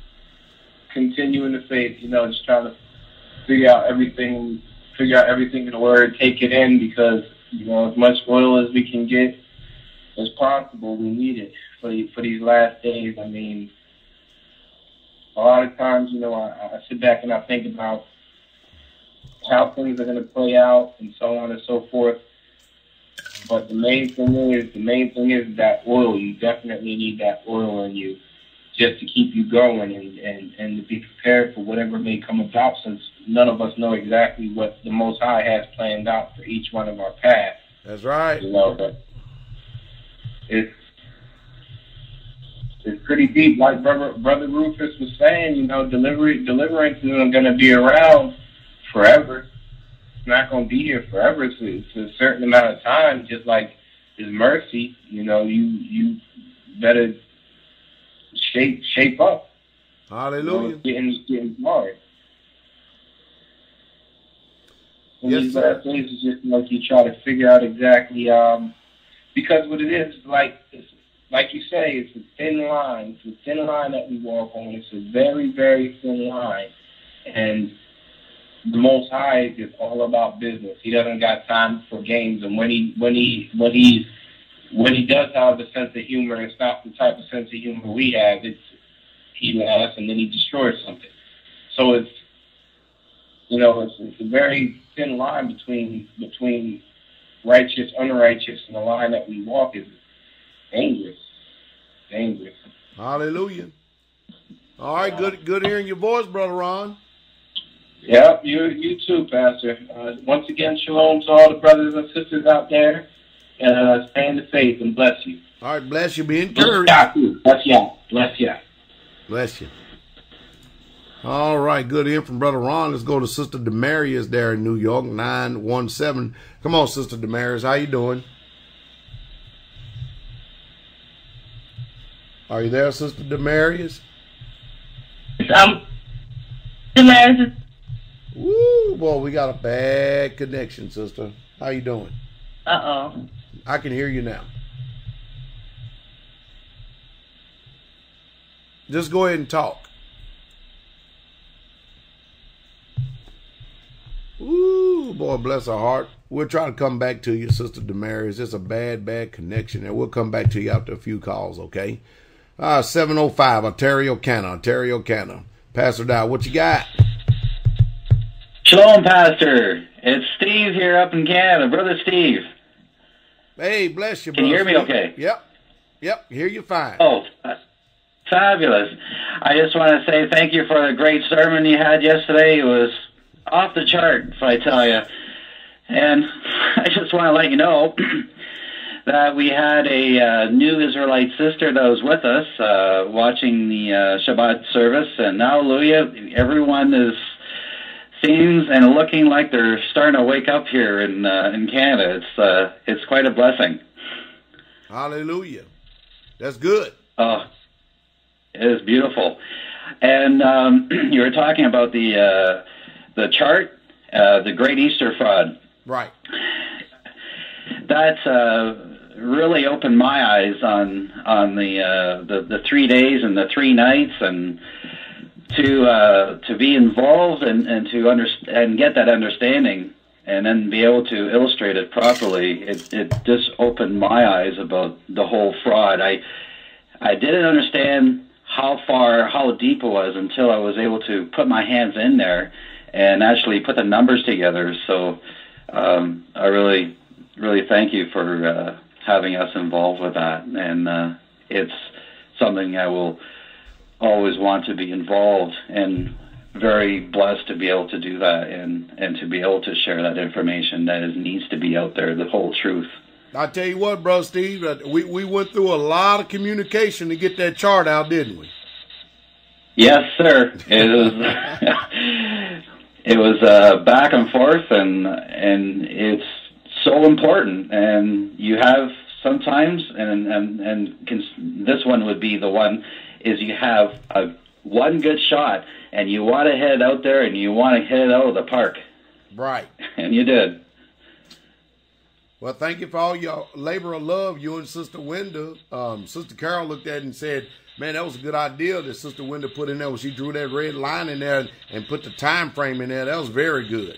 [SPEAKER 8] continuing the faith. You know, just trying to figure out everything, figure out everything in the Word, take it in because you know, as much oil as we can get as possible, we need it for for these last days. I mean, a lot of times, you know, I, I sit back and I think about how things are going to play out and so on and so forth. But the main thing is, the main thing is that oil. You definitely need that oil in you just to keep you going and, and, and to be prepared for whatever may come about since none of us know exactly what the Most High has planned out for each one of our paths.
[SPEAKER 1] That's right.
[SPEAKER 8] You know, but it's it's pretty deep. Like brother brother Rufus was saying, you know, delivery deliverance isn't going to be around forever. It's not going to be here forever. It's, it's a certain amount of time. Just like His mercy, you know, you you better shape shape up.
[SPEAKER 1] Hallelujah.
[SPEAKER 8] You know, it's getting getting hard. And
[SPEAKER 1] Yes,
[SPEAKER 8] these
[SPEAKER 1] sir.
[SPEAKER 8] last days is just like you try to figure out exactly um because what it is like it's, like you say, it's a thin line. It's a thin line that we walk on. It's a very, very thin line. And the Most High is all about business. He doesn't got time for games, and when he when he when he when he does have a sense of humor, it's not the type of sense of humor we have. It's he laughs and then he destroys something. So it's you know it's, it's a very thin line between between righteous, unrighteous, and the line that we walk is dangerous, dangerous.
[SPEAKER 1] Hallelujah. All right, good good hearing your voice, brother Ron.
[SPEAKER 8] Yep, you you too, Pastor. Uh, once again, shalom to all the brothers and sisters out there, and uh, stay in the faith and bless you.
[SPEAKER 1] All right, bless you. Be
[SPEAKER 8] Bless
[SPEAKER 1] encouraged.
[SPEAKER 8] you. Bless you. Bless you.
[SPEAKER 1] Bless you. All right, good hearing from brother Ron. Let's go to Sister Demarius there in New York, nine one seven. Come on, Sister Demarius, how you doing? Are you there, Sister Demarius?
[SPEAKER 5] Um, Damaris,
[SPEAKER 1] Boy, we got a bad connection, sister. How you doing?
[SPEAKER 5] uh oh.
[SPEAKER 1] I can hear you now. Just go ahead and talk. Ooh, boy, bless her heart. We'll try to come back to you, Sister Damaris. It's a bad, bad connection, and we'll come back to you after a few calls, okay? Uh, 705, Ontario, Canada. Ontario, Canada. Pastor Dow, what you got?
[SPEAKER 9] Shalom, Pastor. It's Steve here up in Canada. Brother Steve.
[SPEAKER 1] Hey, bless you,
[SPEAKER 9] Can you hear me okay?
[SPEAKER 1] Yep. Yep, hear you fine.
[SPEAKER 9] Oh, fabulous. I just want to say thank you for the great sermon you had yesterday. It was off the chart, if I tell you. And I just want to let you know that we had a uh, new Israelite sister that was with us uh, watching the uh, Shabbat service. And now hallelujah, everyone is seems and looking like they're starting to wake up here in uh, in Canada. It's uh, it's quite a blessing.
[SPEAKER 1] Hallelujah. That's good.
[SPEAKER 9] Oh, it is beautiful. And um, you were talking about the uh, the chart, uh, the Great Easter Fraud.
[SPEAKER 1] Right.
[SPEAKER 9] That uh, really opened my eyes on on the, uh, the the three days and the three nights, and to uh, to be involved and, and to understand and get that understanding, and then be able to illustrate it properly. It it just opened my eyes about the whole fraud. I I didn't understand how far, how deep it was until I was able to put my hands in there and actually put the numbers together. So um, I really, really thank you for uh, having us involved with that. And uh, it's something I will always want to be involved and very blessed to be able to do that and, and to be able to share that information that is, needs to be out there, the whole truth.
[SPEAKER 1] I tell you what, bro, Steve, uh, we, we went through a lot of communication to get that chart out, didn't we?
[SPEAKER 9] Yes, sir. It was it was uh, back and forth, and and it's so important. And you have sometimes, and and and this one would be the one is you have a one good shot, and you want to head out there, and you want to hit it out of the park,
[SPEAKER 1] Right.
[SPEAKER 9] and you did.
[SPEAKER 1] Well, thank you for all your labor of love, you and Sister Wenda. Um, Sister Carol looked at it and said, man, that was a good idea that Sister Wenda put in there when she drew that red line in there and put the time frame in there. That was very good.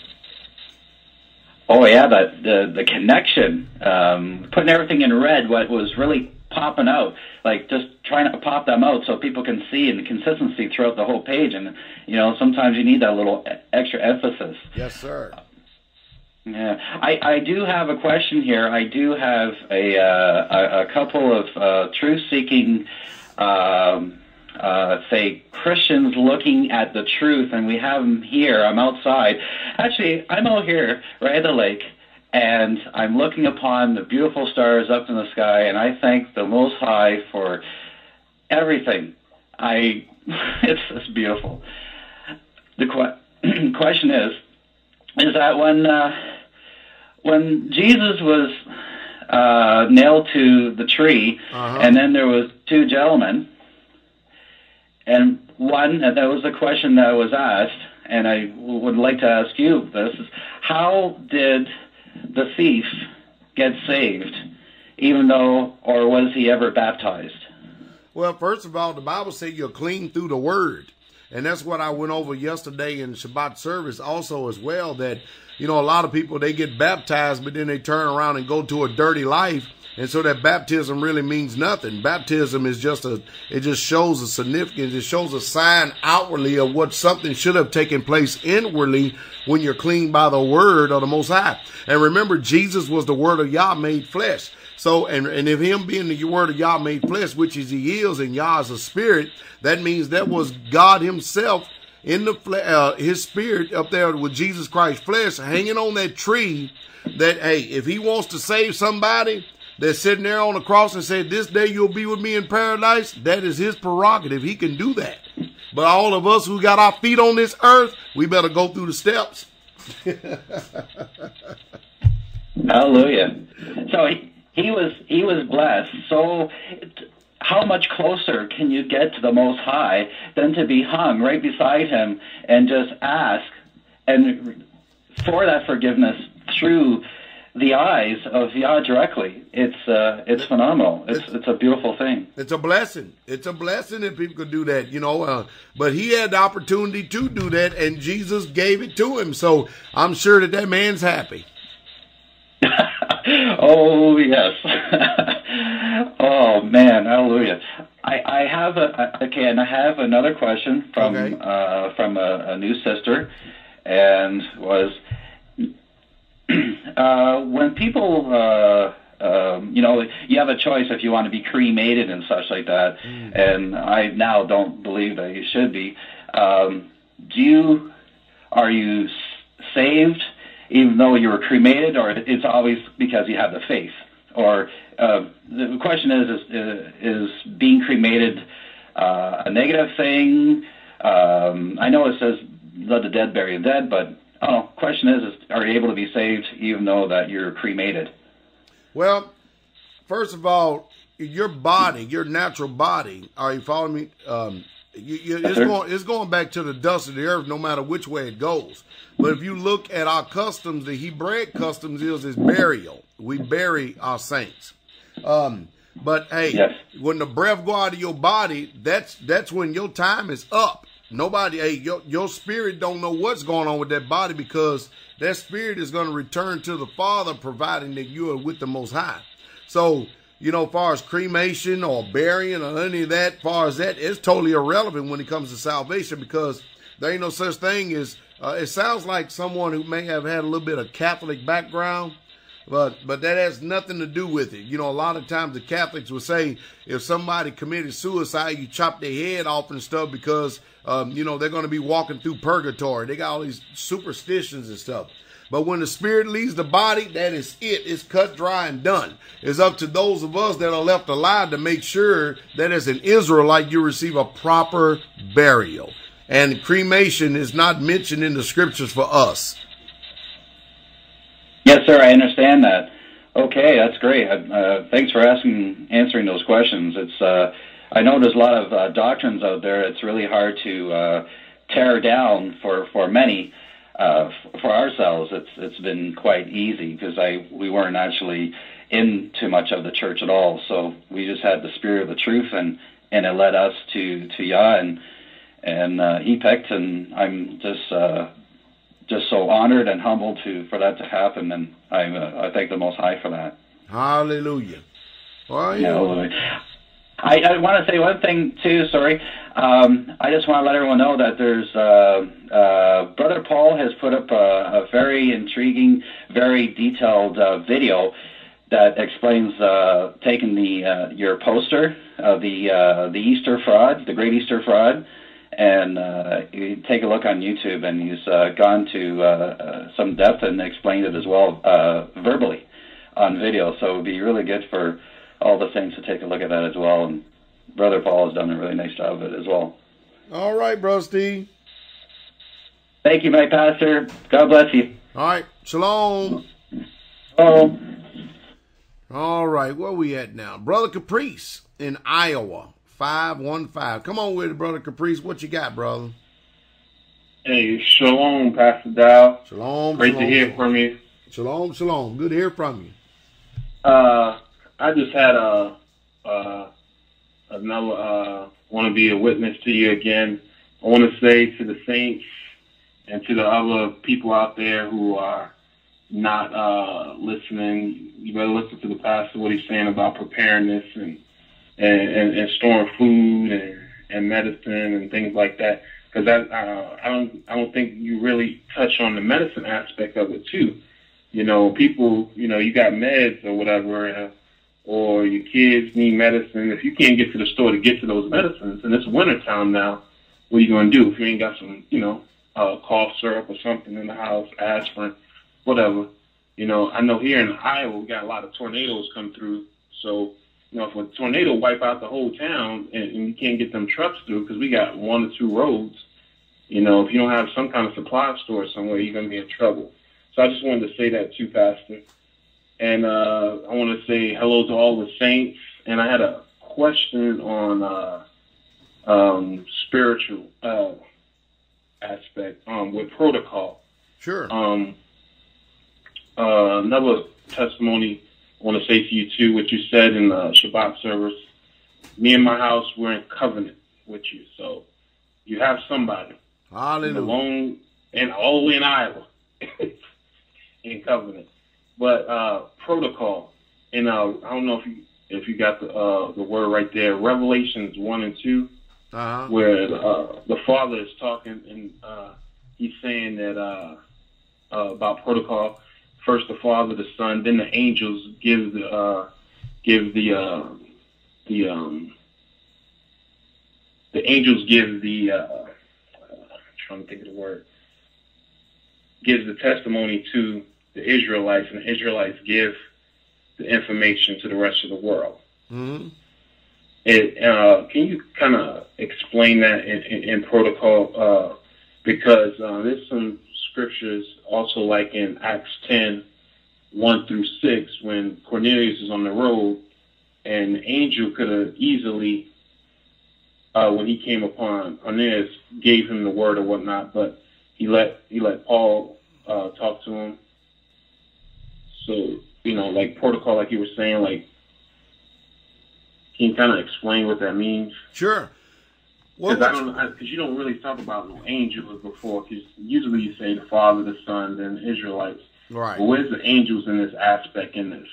[SPEAKER 9] Oh yeah, the the the connection, um, putting everything in red. What was really popping out, like just trying to pop them out so people can see and consistency throughout the whole page. And you know, sometimes you need that little extra emphasis.
[SPEAKER 1] Yes, sir.
[SPEAKER 9] Yeah, I, I do have a question here. I do have a uh, a, a couple of uh, truth-seeking, um, uh, say Christians looking at the truth, and we have them here. I'm outside. Actually, I'm out here right at the lake, and I'm looking upon the beautiful stars up in the sky, and I thank the Most High for everything. I it's it's beautiful. The que- question is is that when uh, when Jesus was uh, nailed to the tree,
[SPEAKER 1] Uh-huh.
[SPEAKER 9] and then there was two gentlemen, and one and that was the question that was asked, and I would like to ask you this: is How did the thief get saved, even though, or was he ever baptized?
[SPEAKER 1] Well, first of all, the Bible says you're clean through the word. And that's what I went over yesterday in Shabbat service also as well that, you know, a lot of people, they get baptized, but then they turn around and go to a dirty life. And so that baptism really means nothing. Baptism is just a, it just shows a significance. It shows a sign outwardly of what something should have taken place inwardly when you're clean by the word of the Most High. And remember, Jesus was the word of Yah made flesh. So, and, and if him being the word of Yah made flesh, which is he is, and Yah is a spirit, that means that was God himself in the uh, his spirit up there with Jesus Christ flesh hanging on that tree that, hey, if he wants to save somebody that's sitting there on the cross and said, this day you'll be with me in paradise, that is his prerogative. He can do that. But all of us who got our feet on this earth, we better go through the steps.
[SPEAKER 9] Hallelujah. So he, he was he was blessed. So how much closer can you get to the Most High than to be hung right beside Him and just ask and for that forgiveness through the eyes of Yah directly. It's uh, it's phenomenal. It's it's a beautiful thing.
[SPEAKER 1] It's a blessing. It's a blessing that people could do that, you know. Uh, but he had the opportunity to do that, and Jesus gave it to him. So I'm sure that that man's happy.
[SPEAKER 9] oh yes. oh man, hallelujah. I, I have a okay, and I have another question from
[SPEAKER 1] Okay.
[SPEAKER 9] uh, from a, a new sister, and was uh, when people. Uh, um, you know, you have a choice if you want to be cremated and such like that, and I now don't believe that you should be. Um, do you are you saved even though you were cremated, or it's always because you have the faith? Or uh, the question is, is, is being cremated uh, a negative thing? Um, I know it says let the dead bury the dead, but oh, question is, is, are you able to be saved even though that you're cremated?
[SPEAKER 1] Well, first of all, your body, your natural body, are you following me? Um, you, you, it's going it's going back to the dust of the earth, no matter which way it goes. But if you look at our customs, the Hebraic customs is is burial. We bury our saints. Um, but hey,
[SPEAKER 9] Yes.
[SPEAKER 1] when the breath go out of your body, that's that's when your time is up. Nobody, hey, your your spirit don't know what's going on with that body because that spirit is going to return to the Father, providing that you are with the Most High. So, you know, far as cremation or burying or any of that, far as that, it's totally irrelevant when it comes to salvation because there ain't no such thing as. Uh, it sounds like someone who may have had a little bit of Catholic background, but but that has nothing to do with it. You know, a lot of times the Catholics will say if somebody committed suicide, you chop their head off and stuff because um, you know they're going to be walking through purgatory. They got all these superstitions and stuff. But when the spirit leaves the body, that is it. It's cut dry and done. It's up to those of us that are left alive to make sure that as an Israelite you receive a proper burial. And cremation is not mentioned in the scriptures for us.
[SPEAKER 9] Yes, sir. I understand that. Okay, that's great. Uh, thanks for asking, answering those questions. It's uh, I know there's a lot of uh, doctrines out there. It's really hard to uh, tear down for for many. Uh, for ourselves, it's it's been quite easy because I we weren't actually in too much of the church at all. So we just had the spirit of the truth, and and it led us to to Yah and and uh, he picked, and I'm just uh, just so honored and humbled to for that to happen, and I uh, I thank the Most High for that.
[SPEAKER 1] Hallelujah. Well, know,
[SPEAKER 9] know, I, I want to say one thing too. Sorry, um, I just want to let everyone know that there's uh, uh, Brother Paul has put up a, a very intriguing, very detailed uh, video that explains uh, taking the uh, your poster of the uh, the Easter fraud, the Great Easter fraud, and take a look on YouTube, and he's gone to some depth and explained it as well verbally on video. So it would be really good for all the saints to take a look at that as well. And Brother Paul has done a really nice job of it as well.
[SPEAKER 1] all right, bro, Steve.
[SPEAKER 9] Thank you, my pastor. God bless you.
[SPEAKER 1] All right, shalom.
[SPEAKER 9] Oh,
[SPEAKER 1] All right, where we at now? Brother Caprice in Iowa, 515. Come on with it, Brother Caprice. What you got, brother?
[SPEAKER 8] Hey, shalom, Pastor Dow.
[SPEAKER 1] Shalom.
[SPEAKER 8] Great
[SPEAKER 1] shalom.
[SPEAKER 8] to hear from you.
[SPEAKER 1] Shalom, shalom. Good to hear from you.
[SPEAKER 8] Uh, I just had a, uh, another, uh, want to be a witness to you again.
[SPEAKER 4] I want to say to the saints and to the other people out there who are not uh, listening, you better listen to the pastor what he's saying about preparedness and and, and, and storing food and, and medicine and things like that. Because I uh, I don't I don't think you really touch on the medicine aspect of it too. You know, people, you know, you got meds or whatever, uh, or your kids need medicine. If you can't get to the store to get to those medicines, and it's winter time now, what are you going to do if you ain't got some, you know, uh, cough syrup or something in the house, aspirin, whatever. You know, I know here in Iowa we got a lot of tornadoes come through. So, you know, if a tornado wipe out the whole town and, and you can't get them trucks through because we got one or two roads, you know, if you don't have some kind of supply store somewhere, you're going to be in trouble. So I just wanted to say that too, Pastor. And uh, I want to say hello to all the saints. And I had a question on uh, um, spiritual uh, aspect um, with protocol.
[SPEAKER 1] Sure.
[SPEAKER 4] Um, uh, another testimony I want to say to you too, what you said in the Shabbat service. Me and my house, we're in covenant with you. So you have somebody.
[SPEAKER 1] Hallelujah.
[SPEAKER 4] Alone and all the way in Iowa in covenant. But uh, protocol, and uh, I don't know if you if you got the uh, the word right there, Revelations one and two,
[SPEAKER 1] uh-huh.
[SPEAKER 4] where uh, the father is talking and uh, he's saying that uh, uh, about protocol. First the father, the son, then the angels give the uh, give the uh, the um, the angels give the uh, I'm trying to think of the word gives the testimony to the Israelites, and the Israelites give the information to the rest of the world.
[SPEAKER 1] Mm-hmm.
[SPEAKER 4] It, uh, can you kind of explain that in, in, in protocol? Uh, because uh, there's some scriptures also like in Acts 10, 1 through 6, when Cornelius is on the road, and the angel could have easily, uh, when he came upon Cornelius, gave him the word or whatnot, but he let he let Paul uh, talk to him. So you know, like protocol, like you were saying, like can you kind of explain what that means?
[SPEAKER 1] Sure.
[SPEAKER 4] Because I don't, because you don't really talk about no angels before. Because usually you say the Father, the Son, then the Israelites.
[SPEAKER 1] Right.
[SPEAKER 4] But where's the angels in this aspect in this?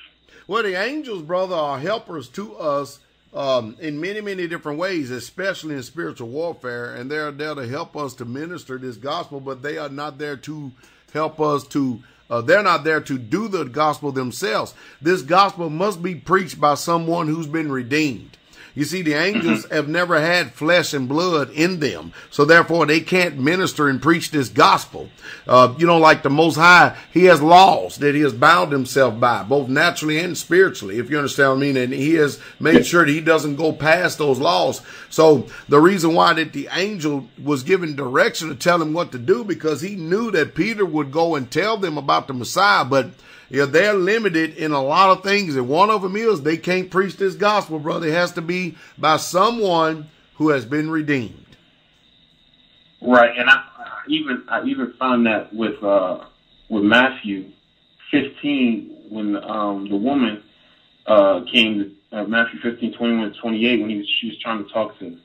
[SPEAKER 1] Well, the angels, brother, are helpers to us um, in many, many different ways, especially in spiritual warfare, and they're there to help us to minister this gospel. But they are not there to help us to. Uh, they're not there to do the gospel themselves. This gospel must be preached by someone who's been redeemed. You see, the angels have never had flesh and blood in them, so therefore they can't minister and preach this gospel. Uh, you know, like the Most High, He has laws that He has bound Himself by, both naturally and spiritually, if you understand what I mean. And He has made sure that He doesn't go past those laws. So the reason why that the angel was given direction to tell him what to do, because he knew that Peter would go and tell them about the Messiah, but yeah, they're limited in a lot of things, and one of them is they can't preach this gospel, brother. It has to be by someone who has been redeemed.
[SPEAKER 4] Right, and I, I even I even found that with uh, with Matthew fifteen when um, the woman uh, came to uh, Matthew 15, 21 28 when he was, she was trying to talk to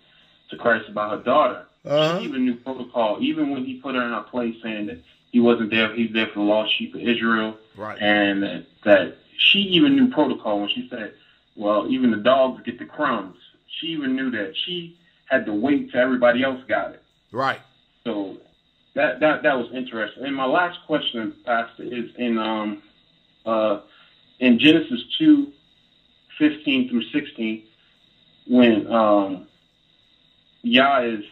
[SPEAKER 4] to Christ about her daughter.
[SPEAKER 1] Uh-huh.
[SPEAKER 4] She even knew protocol, even when he put her in her place saying that he wasn't there, he's there for the lost sheep of Israel.
[SPEAKER 1] Right.
[SPEAKER 4] And that, that she even knew protocol when she said, well, even the dogs get the crumbs. She even knew that she had to wait till everybody else got it.
[SPEAKER 1] Right.
[SPEAKER 4] So that that that was interesting. And my last question, Pastor, is in um uh in Genesis two, fifteen through sixteen, when um Yah is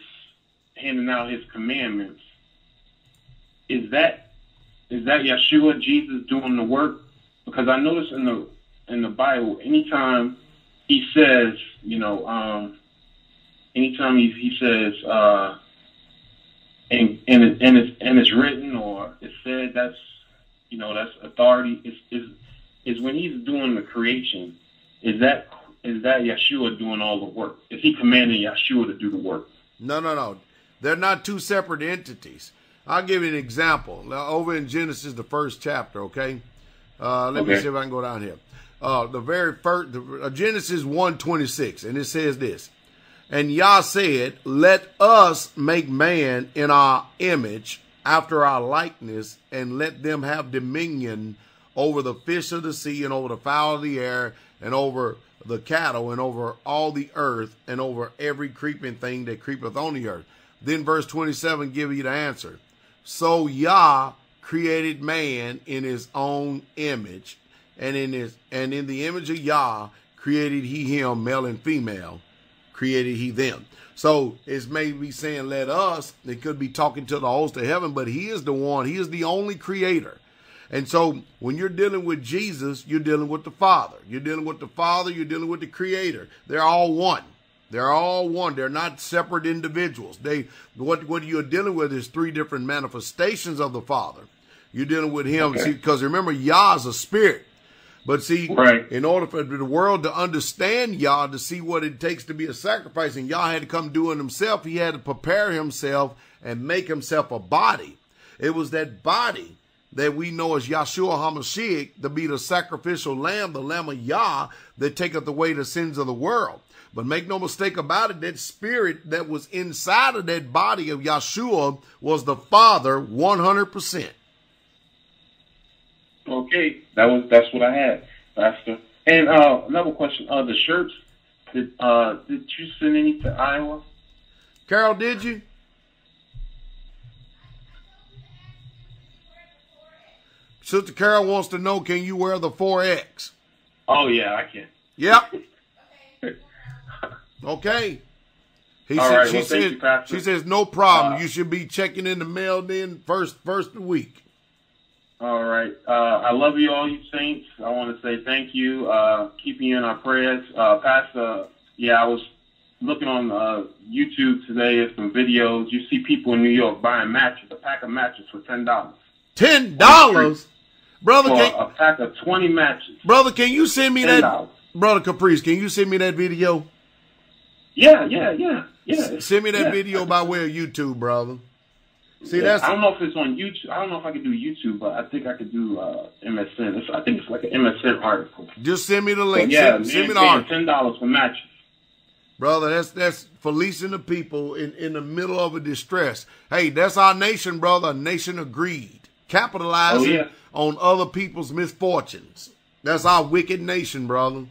[SPEAKER 4] handing out his commandments. Is that is that Yeshua Jesus doing the work? Because I notice in the in the Bible, anytime he says, you know, um, anytime he he says, uh, and and it, and it's and it's written or it's said, that's you know that's authority. Is is is when he's doing the creation. Is that is that Yeshua doing all the work? Is he commanding Yeshua to do the work?
[SPEAKER 1] No, no, no. They're not two separate entities. I'll give you an example. Now, over in Genesis, the first chapter, okay? Uh, let me see if I can go down here. Uh, the very first, the, uh, Genesis 126, and it says this. And Yah said, Let us make man in our image, after our likeness, and let them have dominion over the fish of the sea, and over the fowl of the air, and over the cattle, and over all the earth, and over every creeping thing that creepeth on the earth. Then verse 27 give you the answer. So Yah created man in his own image, and in his and in the image of Yah created he him, male and female, created he them. So it's maybe saying let us, it could be talking to the host of heaven, but he is the one, he is the only creator. And so when you're dealing with Jesus, you're dealing with the Father. You're dealing with the Father, you're dealing with the Creator. They're all one. They're all one. They're not separate individuals. They what what you're dealing with is three different manifestations of the Father. You're dealing with Him,
[SPEAKER 8] Okay.
[SPEAKER 1] because remember, Yah is a spirit. But see,
[SPEAKER 8] Right.
[SPEAKER 1] in order for the world to understand Yah, to see what it takes to be a sacrifice, and Yah had to come do it himself, he had to prepare himself and make himself a body. It was that body that we know as Yahshua HaMashiach to be the sacrificial lamb, the lamb of Yah that taketh away the sins of the world. But make no mistake about it, that spirit that was inside of that body of Yahshua was the Father 100%.
[SPEAKER 8] Okay, that was that's what I had, Pastor. And uh, another question: uh, the shirts. Did uh, did you send any to Iowa?
[SPEAKER 1] Carol, did you? Sister Carol wants to know, can you wear the 4X?
[SPEAKER 8] Oh yeah, I can.
[SPEAKER 1] Yep. Okay. He
[SPEAKER 8] All
[SPEAKER 1] said,
[SPEAKER 8] right,
[SPEAKER 1] she
[SPEAKER 8] well, thank
[SPEAKER 1] said,
[SPEAKER 8] you, Pastor.
[SPEAKER 1] she says, no problem.
[SPEAKER 8] Uh,
[SPEAKER 1] you should be checking in the mail then first, first week.
[SPEAKER 8] All right. Uh, I love you all, you saints. I want to say thank you. Uh, keeping you in our prayers. Uh, Pastor, yeah, I was looking on uh, YouTube today at some videos. You see people in New York buying matches, a pack of matches for ten dollars.
[SPEAKER 1] Ten dollars, brother.
[SPEAKER 8] For
[SPEAKER 1] Can,
[SPEAKER 8] a pack of twenty matches.
[SPEAKER 1] brother, can you send me that,
[SPEAKER 8] $10.
[SPEAKER 1] brother Caprice? Can you send me that video?
[SPEAKER 8] Yeah, yeah, yeah, yeah.
[SPEAKER 1] Send me that
[SPEAKER 8] Yeah.
[SPEAKER 1] video by way of YouTube, brother. See,
[SPEAKER 8] Yeah,
[SPEAKER 1] that's
[SPEAKER 8] I don't know if it's on YouTube. I don't know if I could do YouTube, but I think I could do uh, MSN. It's, I think it's like an MSN article.
[SPEAKER 1] just send me the
[SPEAKER 8] But
[SPEAKER 1] link.
[SPEAKER 8] yeah,
[SPEAKER 1] send, send me the article.
[SPEAKER 8] ten dollars for matches.
[SPEAKER 1] Brother, that's that's for leasing the people in, in the middle of a distress. Hey, that's our nation, brother, a nation of greed. Capitalizing
[SPEAKER 8] Oh, yeah.
[SPEAKER 1] on other people's misfortunes. That's our wicked nation, brother.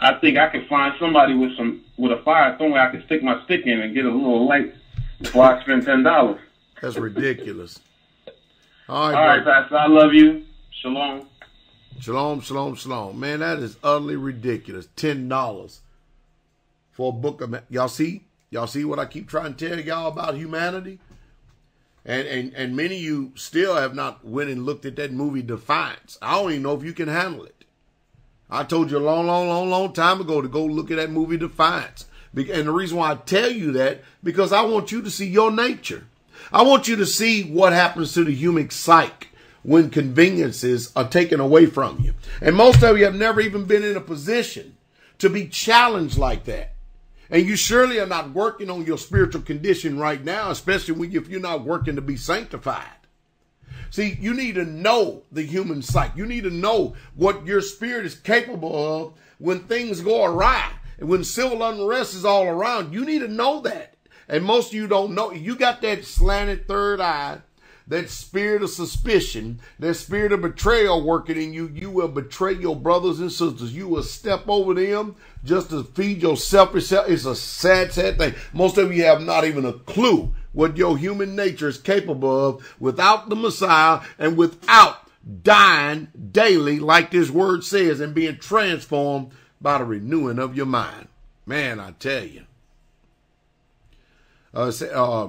[SPEAKER 8] I think I could find somebody with some with a fire somewhere I could stick my stick in and get a little light before I spend ten dollars.
[SPEAKER 1] That's ridiculous. All
[SPEAKER 8] All
[SPEAKER 1] right,
[SPEAKER 8] right. Pastor, I love you. Shalom.
[SPEAKER 1] Shalom, shalom, shalom. Man, that is utterly ridiculous. Ten dollars for a book of y'all see? Y'all see what I keep trying to tell y'all about humanity? And and and many of you still have not went and looked at that movie Defiance. I don't even know if you can handle it. I told you a long, long, long, long time ago to go look at that movie Defiance. And the reason why I tell you that, because I want you to see your nature. I want you to see what happens to the human psyche when conveniences are taken away from you. And most of you have never even been in a position to be challenged like that. And you surely are not working on your spiritual condition right now, especially when if you're not working to be sanctified. See, you need to know the human psyche. You need to know what your spirit is capable of when things go awry and when civil unrest is all around. You need to know that. And most of you don't know. You got that slanted third eye, that spirit of suspicion, that spirit of betrayal working in you. You will betray your brothers and sisters. You will step over them just to feed your selfish self. It's a sad, sad thing. Most of you have not even a clue what your human nature is capable of without the Messiah and without dying daily, like this word says, and being transformed by the renewing of your mind. Man, I tell you. Uh, uh,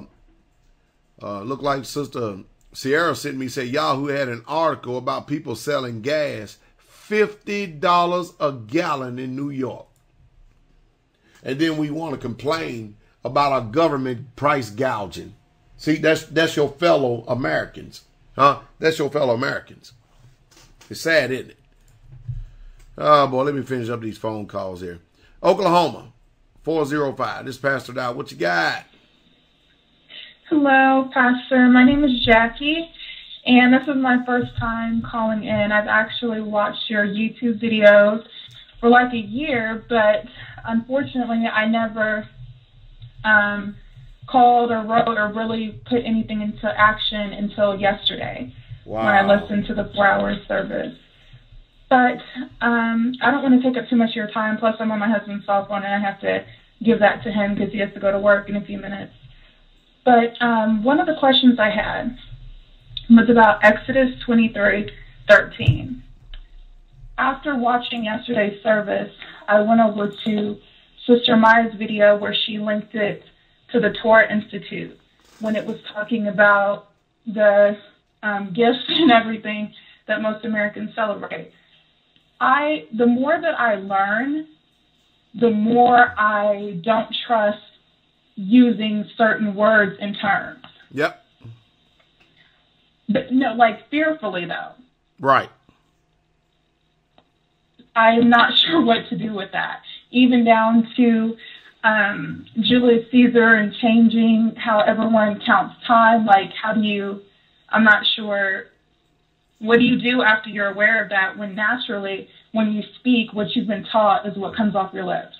[SPEAKER 1] uh, look like Sister Sierra sent me say Yahoo had an article about people selling gas fifty dollars a gallon in New York, and then we want to complain about our government price gouging. See, that's that's your fellow Americans, huh? That's your fellow Americans. It's sad, isn't it? Oh boy, let me finish up these phone calls here. Oklahoma, four zero five. This Pastor Dow. What you got?
[SPEAKER 10] Hello, Pastor. My name is Jackie, and this is my first time calling in. I've actually watched your YouTube videos for like a year, but unfortunately, I never um, called or wrote or really put anything into action until yesterday
[SPEAKER 1] Wow.
[SPEAKER 10] when I listened to the four-hour service. But um, I don't want to take up too much of your time. Plus, I'm on my husband's cell phone, and I have to give that to him because he has to go to work in a few minutes. But um, one of the questions I had was about Exodus 23:13. After watching yesterday's service, I went over to Sister Maya's video where she linked it to the Torah Institute when it was talking about the um, gifts and everything that most Americans celebrate. I the more that I learn, the more I don't trust using certain words and terms.
[SPEAKER 1] Yep.
[SPEAKER 10] But no, like fearfully though.
[SPEAKER 1] Right.
[SPEAKER 10] I'm not sure what to do with that. Even down to um, Julius Caesar and changing how everyone counts time. Like, how do you? I'm not sure. What do you do after you're aware of that? When naturally, when you speak, what you've been taught is what comes off your lips.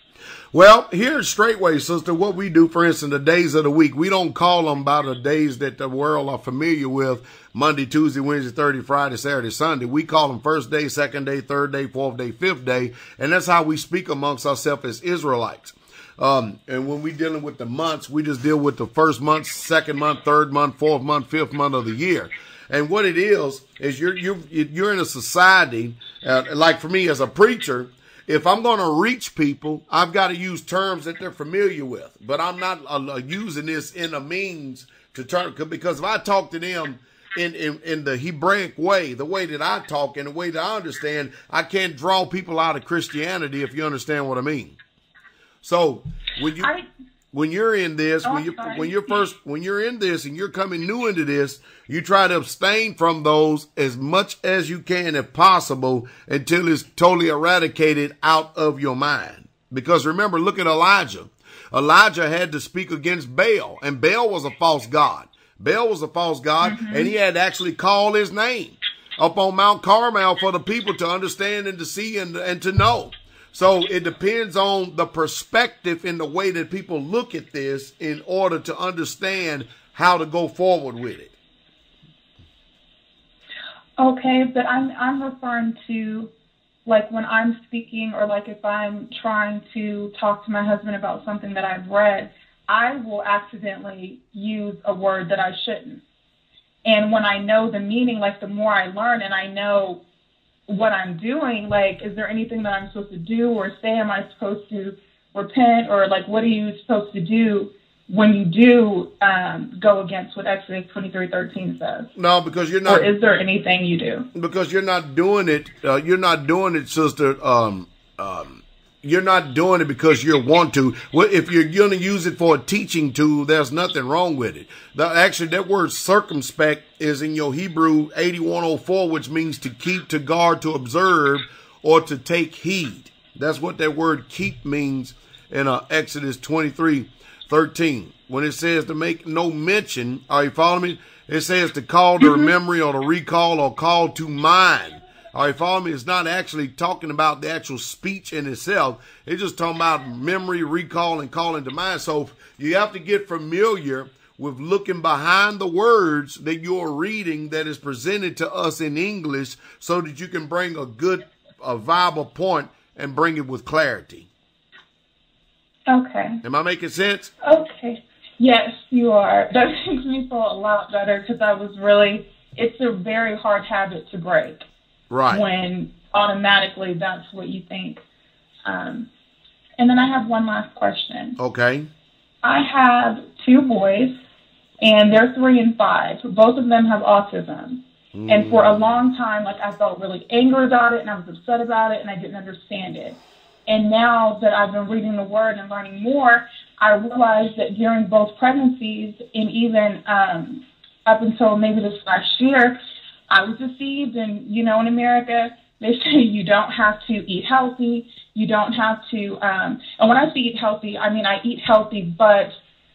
[SPEAKER 1] Well, here at Straitway, sister, what we do, for instance, the days of the week, we don't call them by the days that the world are familiar with Monday, Tuesday, Wednesday, Thursday, Friday, Saturday, Sunday. We call them first day, second day, third day, fourth day, fifth day. And that's how we speak amongst ourselves as Israelites. Um, and when we're dealing with the months, we just deal with the first month, second month, third month, fourth month, fifth month of the year. And what it is is you're you're you're in a society uh, like for me as a preacher. If I'm going to reach people, I've got to use terms that they're familiar with. But I'm not uh, using this in a means to turn because if I talk to them in, in in the Hebraic way, the way that I talk and the way that I understand, I can't draw people out of Christianity if you understand what I mean. So when you
[SPEAKER 10] I,
[SPEAKER 1] when you're in this,
[SPEAKER 10] Oh,
[SPEAKER 1] when you when you're first when you're in this and you're coming new into this, you try to abstain from those as much as you can if possible until it's totally eradicated out of your mind. Because remember, look at Elijah. Elijah had to speak against Baal, and Baal was a false god. Baal was a false god, mm-hmm. and he had to actually call his name up on Mount Carmel for the people to understand and to see and, and to know. So it depends on the perspective and the way that people look at this in order to understand how to go forward with it.
[SPEAKER 10] Okay, but I'm I'm referring to like when I'm speaking or like if I'm trying to talk to my husband about something that I've read, I will accidentally use a word that I shouldn't. And when I know the meaning, like the more I learn and I know what I'm doing, like is there anything that I'm supposed to do or say? Am I supposed to repent or like what are you supposed to do when you do um, go against what Exodus 23:13 says?
[SPEAKER 1] No, because you're not
[SPEAKER 10] Or is there anything you do?
[SPEAKER 1] because you're not doing it. Uh, you're not doing it, sister. Um, um, you're not doing it because you want to. Well, if you're going to use it for a teaching tool, there's nothing wrong with it. The, actually, that word circumspect is in your Hebrew 8104, which means to keep, to guard, to observe, or to take heed. That's what that word keep means in uh, Exodus 23 13. When it says to make no mention, are you following me? It says to call to memory or to recall or call to mind. Are you following me? It's not actually talking about the actual speech in itself. It's just talking about memory, recall, and calling to mind. So you have to get familiar with looking behind the words that you're reading that is presented to us in English so that you can bring a good, a viable point and bring it with clarity.
[SPEAKER 10] Okay.
[SPEAKER 1] Am I making sense?
[SPEAKER 10] Okay. Yes, you are. That makes me feel a lot better because I was really, it's a very hard habit to break
[SPEAKER 1] Right.
[SPEAKER 10] when automatically that's what you think. Um, and then I have one last question.
[SPEAKER 1] Okay.
[SPEAKER 10] I have two boys, and they're three and five. Both of them have autism. And for a long time, like I felt really angry about it, and I was upset about it, and I didn't understand it. And now that I've been reading the Word and learning more, I realized that during both pregnancies and even um, up until maybe this last year, I was deceived. And you know, in America, they say you don't have to eat healthy. You don't have to. Um, and when I say eat healthy, I mean I eat healthy, but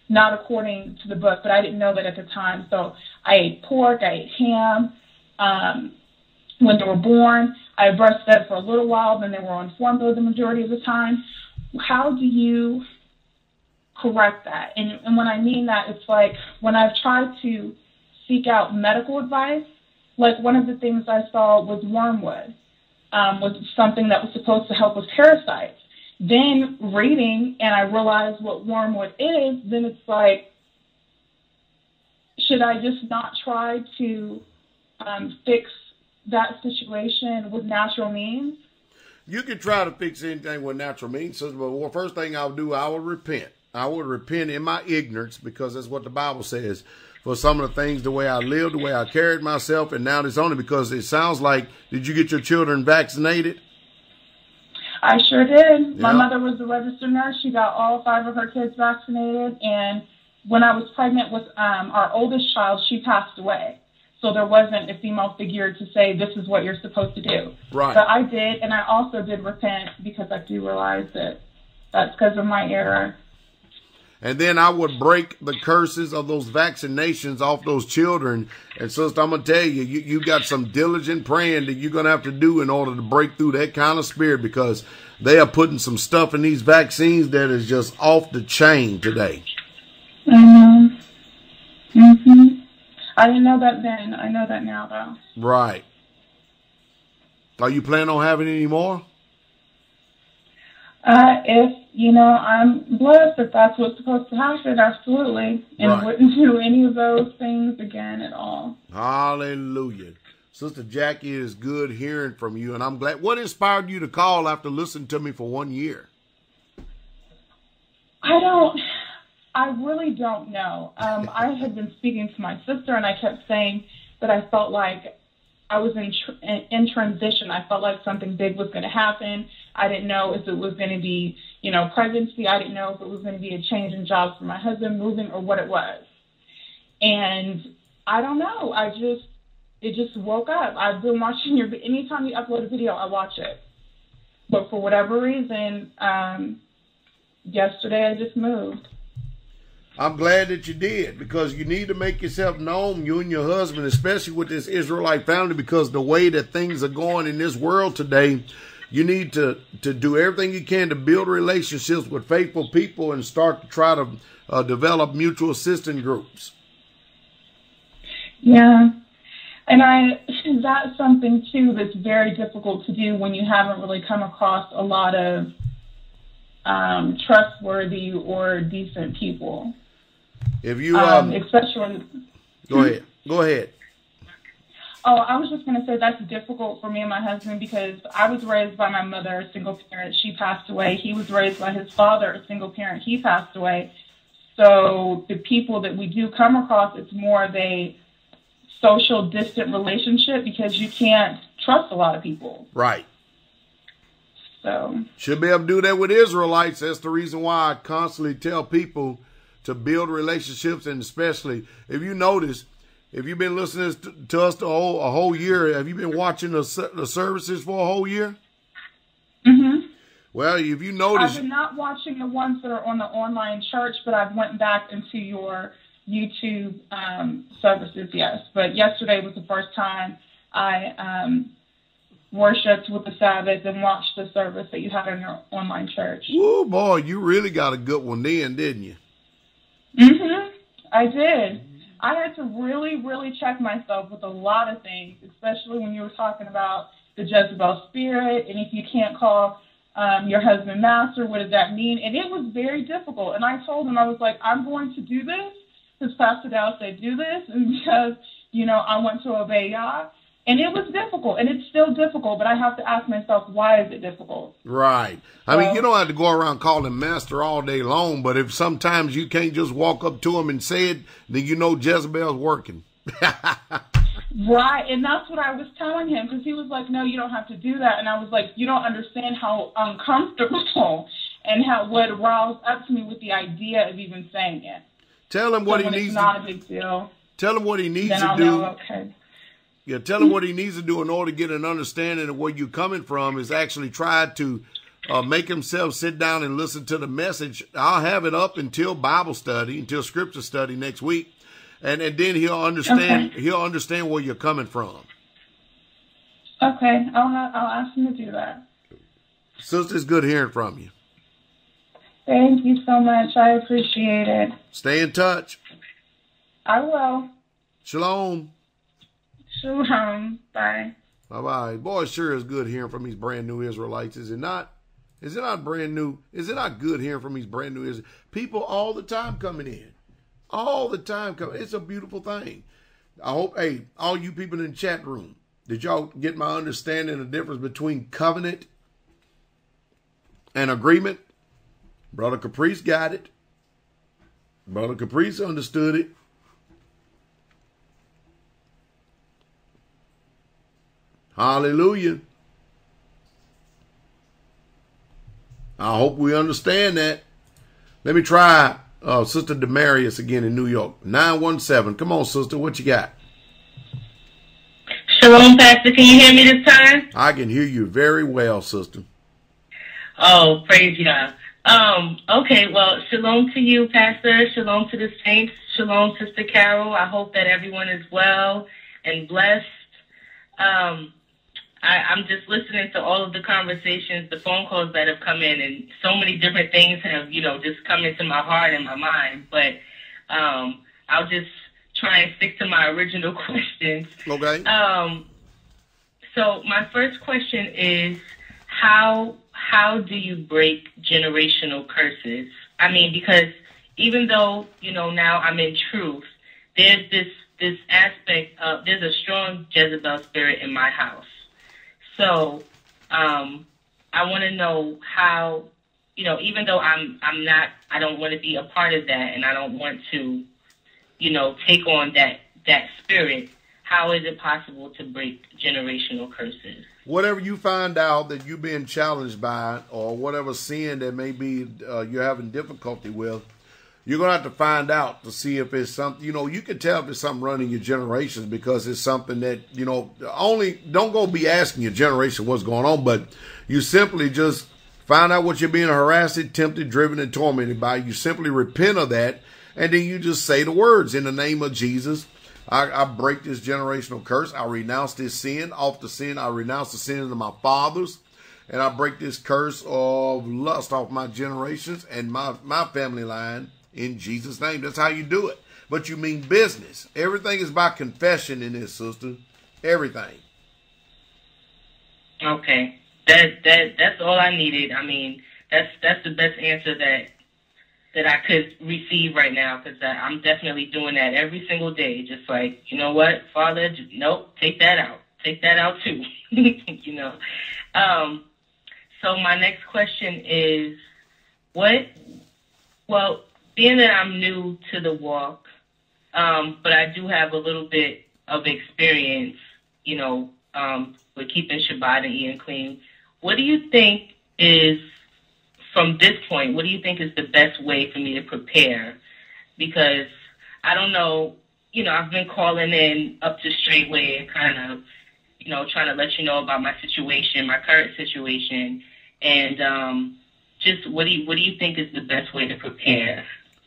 [SPEAKER 10] not according to the book. But I didn't know that at the time. So I ate pork. I ate ham. Um, when they were born, I breastfed for a little while. Then they were on formula the majority of the time. How do you correct that. And, and when I mean that, it's like when I've tried to seek out medical advice, like one of the things I saw was wormwood, um, was something that was supposed to help with parasites. Then reading and I realized what wormwood is, then it's like, should I just not try to um, fix that situation with natural means?
[SPEAKER 1] You can try to fix anything with natural means, but the first thing I'll do, I will repent. I will repent in my ignorance because that's what the Bible says for some of the things, the way I lived, the way I carried myself, and now it's only because it sounds like, did you get your children vaccinated?
[SPEAKER 10] I sure did. My mother was a registered nurse. She got all five of her kids vaccinated, and when I was pregnant with um, our oldest child, she passed away. So there wasn't a female figure to say this is what you're supposed to do.
[SPEAKER 1] Right.
[SPEAKER 10] But I did, and I also did repent because I do realize that that's because of my error.
[SPEAKER 1] And then I would break the curses of those vaccinations off those children. And sister, I'm gonna tell you, you, you got some diligent praying that you're gonna have to do in order to break through that kind of spirit because they are putting some stuff in these vaccines that is just off the chain today.
[SPEAKER 10] I know. Mhm. I didn't know that then. I know that now, though.
[SPEAKER 1] Right. Are you planning on having any more?
[SPEAKER 10] Uh, if you know I'm blessed, if that's what's supposed to happen, absolutely, and
[SPEAKER 1] Right.
[SPEAKER 10] wouldn't do any of those things again at all.
[SPEAKER 1] Hallelujah. Sister Jackie, it is good hearing from you, and I'm glad. What inspired you to call after listening to me for one year?
[SPEAKER 10] I don't. I really don't know. Um, I had been speaking to my sister, and I kept saying that I felt like I was in tr- in in transition. I felt like something big was going to happen. I didn't know if it was going to be, you know, pregnancy. I didn't know if it was going to be a change in jobs for my husband, moving, or what it was. And I don't know. I just it just woke up. I've been watching your. Anytime you upload a video, I watch it. But for whatever reason, um, yesterday I just moved.
[SPEAKER 1] I'm glad that you did because you need to make yourself known, you and your husband, especially with this Israelite family, because the way that things are going in this world today, you need to, to do everything you can to build relationships with faithful people and start to try to uh, develop mutual assistance groups.
[SPEAKER 10] Yeah. And I that's something too that's very difficult to do when you haven't really come across a lot of um, trustworthy or decent people.
[SPEAKER 1] If you
[SPEAKER 10] um,
[SPEAKER 1] um,
[SPEAKER 10] especially
[SPEAKER 1] go ahead, go ahead.
[SPEAKER 10] Oh, I was just going to say that's difficult for me and my husband because I was raised by my mother, a single parent. She passed away. He was raised by his father, a single parent. He passed away. So the people that we do come across, it's more of a social distant relationship because you can't trust a lot of people.
[SPEAKER 1] Right.
[SPEAKER 10] So
[SPEAKER 1] Should be able to do that with Israelites. That's the reason why I constantly tell people to build relationships, and especially if you notice, if you've been listening to, to us the whole, a whole year, have you been watching the, the services for a whole year?
[SPEAKER 10] Mhm.
[SPEAKER 1] Well, if you
[SPEAKER 10] noticed,
[SPEAKER 1] I've
[SPEAKER 10] been not watching the ones that are on the online church, but I've went back into your YouTube um, services, yes. But yesterday was the first time I um, worshipped with the Sabbath and watched the service that you had on your online church.
[SPEAKER 1] oh boy, you really got a good one then, didn't you?
[SPEAKER 10] Mhm. I did. I had to really, really check myself with a lot of things, especially when you were talking about the Jezebel spirit, and if you can't call um, your husband master, what does that mean? And it was very difficult. And I told him I was like, I'm going to do this because Pastor Dow said do this, and because you know I want to obey Yah. And it was difficult, and it's still difficult. But I have to ask myself, why is it difficult?
[SPEAKER 1] Right. I mean, you don't have to go around calling master all day long, but if sometimes you can't just walk up to him and say it, then you know Jezebel's working.
[SPEAKER 10] Right, and that's what I was telling him because he was like, "No, you don't have to do that," and I was like, "You don't understand how uncomfortable and how what roused up to me with the idea of even saying it."
[SPEAKER 1] Tell him what
[SPEAKER 10] so
[SPEAKER 1] he
[SPEAKER 10] when
[SPEAKER 1] needs
[SPEAKER 10] it's
[SPEAKER 1] to
[SPEAKER 10] not a big deal.
[SPEAKER 1] tell him what he needs to
[SPEAKER 10] I'll
[SPEAKER 1] do.
[SPEAKER 10] know. Okay.
[SPEAKER 1] Yeah, tell him what he needs to do in order to get an understanding of where you're coming from is actually try to uh, make himself sit down and listen to the message. I'll have it up until Bible study, until scripture study next week. And, and then he'll understand
[SPEAKER 10] Okay.
[SPEAKER 1] he'll understand where you're coming from.
[SPEAKER 10] Okay, I'll I'll ask him to do that.
[SPEAKER 1] Sister, it's good hearing from you.
[SPEAKER 10] Thank you so much. I appreciate it.
[SPEAKER 1] Stay in touch.
[SPEAKER 10] I will.
[SPEAKER 1] Shalom.
[SPEAKER 10] Shalom. Bye.
[SPEAKER 1] Bye bye. Boy, it sure is good hearing from these brand new Israelites, is it not? Is it not brand new? Is it not good hearing from these brand new Israelites? People all the time coming in. All the time coming. It's a beautiful thing. I hope, hey, all you people in the chat room, did y'all get my understanding of the difference between covenant and agreement? Brother Caprice got it. Brother Caprice understood it. Hallelujah. I hope we understand that. Let me try uh, Sister Damaris again in New York. 917. Come on, sister. What you got?
[SPEAKER 11] Shalom, Pastor. Can you hear me this time?
[SPEAKER 1] I can hear you very well, sister.
[SPEAKER 11] Oh, praise God. Um, okay, well, shalom to you, Pastor. Shalom to the saints. Shalom, Sister Carol. I hope that everyone is well and blessed. Um, I, I'm just listening to all of the conversations, the phone calls that have come in, and so many different things have, you know, just come into my heart and my mind. But um, I'll just try and stick to my original questions.
[SPEAKER 1] Okay.
[SPEAKER 11] Um, so my first question is how how do you break generational curses? I mean, because even though you know now I'm in truth, there's this this aspect of there's a strong Jezebel spirit in my house. So um, I want to know how you know even though I'm I'm not I don't want to be a part of that and I don't want to you know take on that that spirit. How is it possible to break generational curses?
[SPEAKER 1] whatever you find out that you're being challenged by or whatever sin that may be uh, you're having difficulty with you're going to have to find out to see if it's something you know you can tell if it's something running your generations because it's something that you know only don't go be asking your generation what's going on but you simply just find out what you're being harassed tempted driven and tormented by you simply repent of that and then you just say the words in the name of jesus I, I, break this generational curse. I renounce this sin off the sin. I renounce the sin of my fathers. And I break this curse of lust off my generations and my, my family line in Jesus' name. That's how you do it. But you mean business. Everything is by confession in this, sister. Everything.
[SPEAKER 11] Okay. That that that's all I needed. I mean, that's that's the best answer that that I could receive right now because I'm definitely doing that every single day. Just like, you know what, Father, just, nope, take that out. Take that out too. you know. Um, so my next question is, what? Well, being that I'm new to the walk, um, but I do have a little bit of experience, you know, um, with keeping Shabbat and eating clean. What do you think is from this point, what do you think is the best way for me to prepare? Because I don't know, you know, I've been calling in up to straitway and kind of, you know, trying to let you know about my situation, my current situation, and um, just what do you what do you think is the best way to prepare?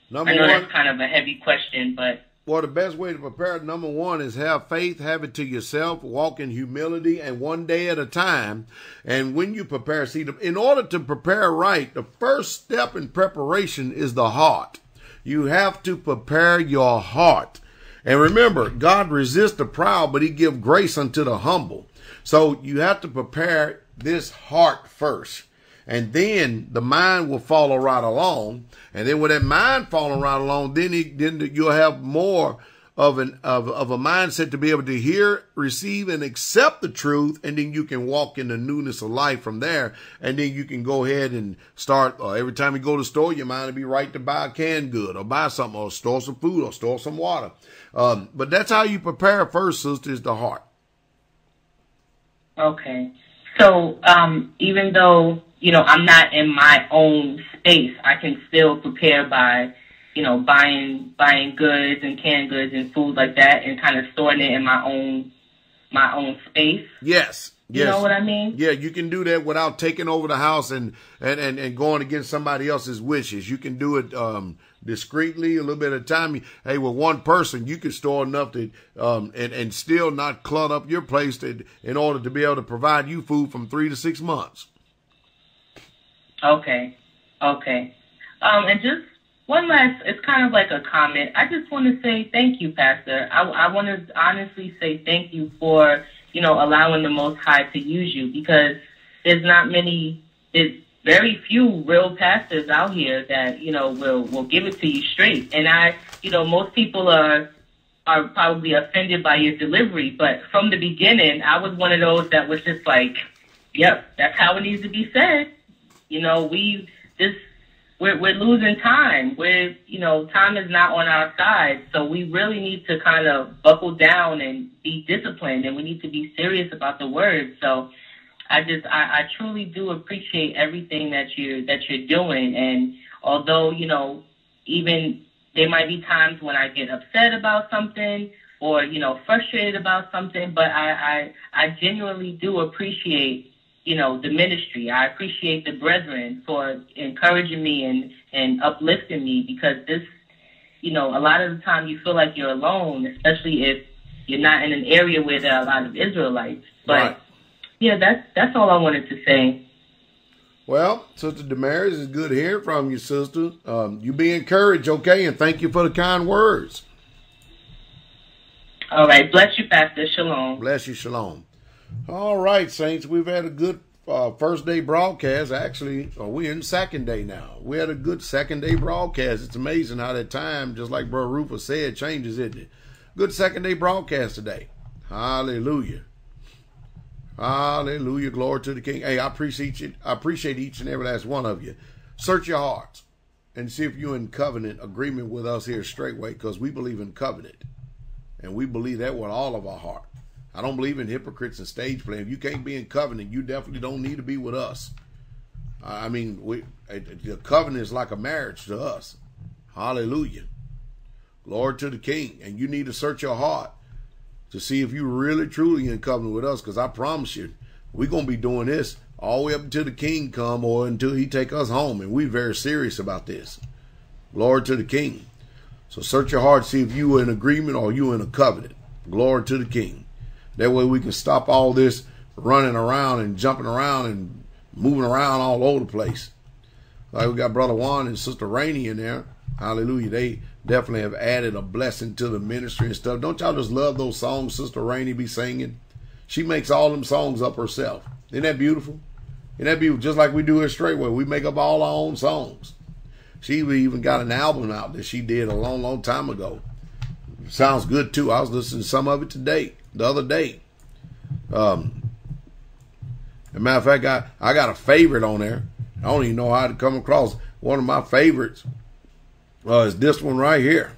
[SPEAKER 1] Number
[SPEAKER 11] I know
[SPEAKER 1] one,
[SPEAKER 11] that's kind of a heavy question, but
[SPEAKER 1] well, the best way to prepare, number one, is have faith, have it to yourself, walk in humility, and one day at a time. And when you prepare, see, in order to prepare right, the first step in preparation is the heart. You have to prepare your heart. And remember, God resists the proud, but he give grace unto the humble. So you have to prepare this heart first and then the mind will follow right along. And then with that mind following right along, then he, then you'll have more of an of, of a mindset to be able to hear, receive, and accept the truth, and then you can walk in the newness of life from there. And then you can go ahead and start. Uh, every time you go to the store, your mind will be right to buy a canned good or buy something or store some food or store some water. Um, but that's how you prepare first, sister, is the heart.
[SPEAKER 11] Okay. So um, even though you know I'm not in my own space, I can still prepare by you know buying buying goods and canned goods and food like that, and kind of storing it in my own my own space.
[SPEAKER 1] Yes. Yes.
[SPEAKER 11] You know what I mean?
[SPEAKER 1] Yeah, you can do that without taking over the house and, and, and, and going against somebody else's wishes. You can do it um, discreetly, a little bit of time. Hey, with one person, you can store enough to um, and and still not clutter up your place to, in order to be able to provide you food from three to six months.
[SPEAKER 11] Okay, okay. Um, and just one last, it's kind of like a comment. I just want to say thank you, Pastor. I, I want to honestly say thank you for, you know, allowing the Most High to use you because there's not many, there's very few real pastors out here that, you know, will, will give it to you straight. And I, you know, most people are, are probably offended by your delivery, but from the beginning, I was one of those that was just like, yep, that's how it needs to be said. You know, we just we're we're losing time. We're you know, time is not on our side. So we really need to kind of buckle down and be disciplined and we need to be serious about the word. So I just I, I truly do appreciate everything that you that you're doing and although, you know, even there might be times when I get upset about something or, you know, frustrated about something, but I, I I genuinely do appreciate you know, the ministry. I appreciate the brethren for encouraging me and, and uplifting me because this, you know, a lot of the time you feel like you're alone, especially if you're not in an area where there are a lot of Israelites. But
[SPEAKER 1] Right.
[SPEAKER 11] yeah, that's that's all I wanted to say.
[SPEAKER 1] Well, Sister Damaris, it's good hearing from you, sister. Um, you be encouraged, okay? And thank you for the kind words.
[SPEAKER 11] All right, bless you, Pastor. Shalom.
[SPEAKER 1] Bless you, shalom. All right, Saints, we've had a good uh, first day broadcast. Actually, uh, we're in second day now. We had a good second day broadcast. It's amazing how that time, just like Bro Rufus said, changes, isn't it? Good second day broadcast today. Hallelujah. Hallelujah. Glory to the King. Hey, I appreciate you. I appreciate each and every last one of you. Search your hearts and see if you're in covenant agreement with us here straitway, because we believe in covenant. And we believe that with all of our heart. I don't believe in hypocrites and stage play. If you can't be in covenant, you definitely don't need to be with us. I mean, we the covenant is like a marriage to us. Hallelujah. Lord to the King. And you need to search your heart to see if you really truly in covenant with us. Because I promise you, we're gonna be doing this all the way up until the King come or until He take us home. And we're very serious about this. Glory to the King. So search your heart, see if you are in agreement or you in a covenant. Glory to the King. That way we can stop all this running around and jumping around and moving around all over the place. Like we got Brother Juan and Sister Rainey in there. Hallelujah. They definitely have added a blessing to the ministry and stuff. Don't y'all just love those songs Sister Rainey be singing? She makes all them songs up herself. Isn't that beautiful? Isn't that beautiful? Just like we do it straight straitway. We make up all our own songs. She even got an album out that she did a long, long time ago. Sounds good too. I was listening to some of it today, the other day. Um, as a matter of fact, I, I got a favorite on there. I don't even know how to come across. One of my favorites uh, is this one right here.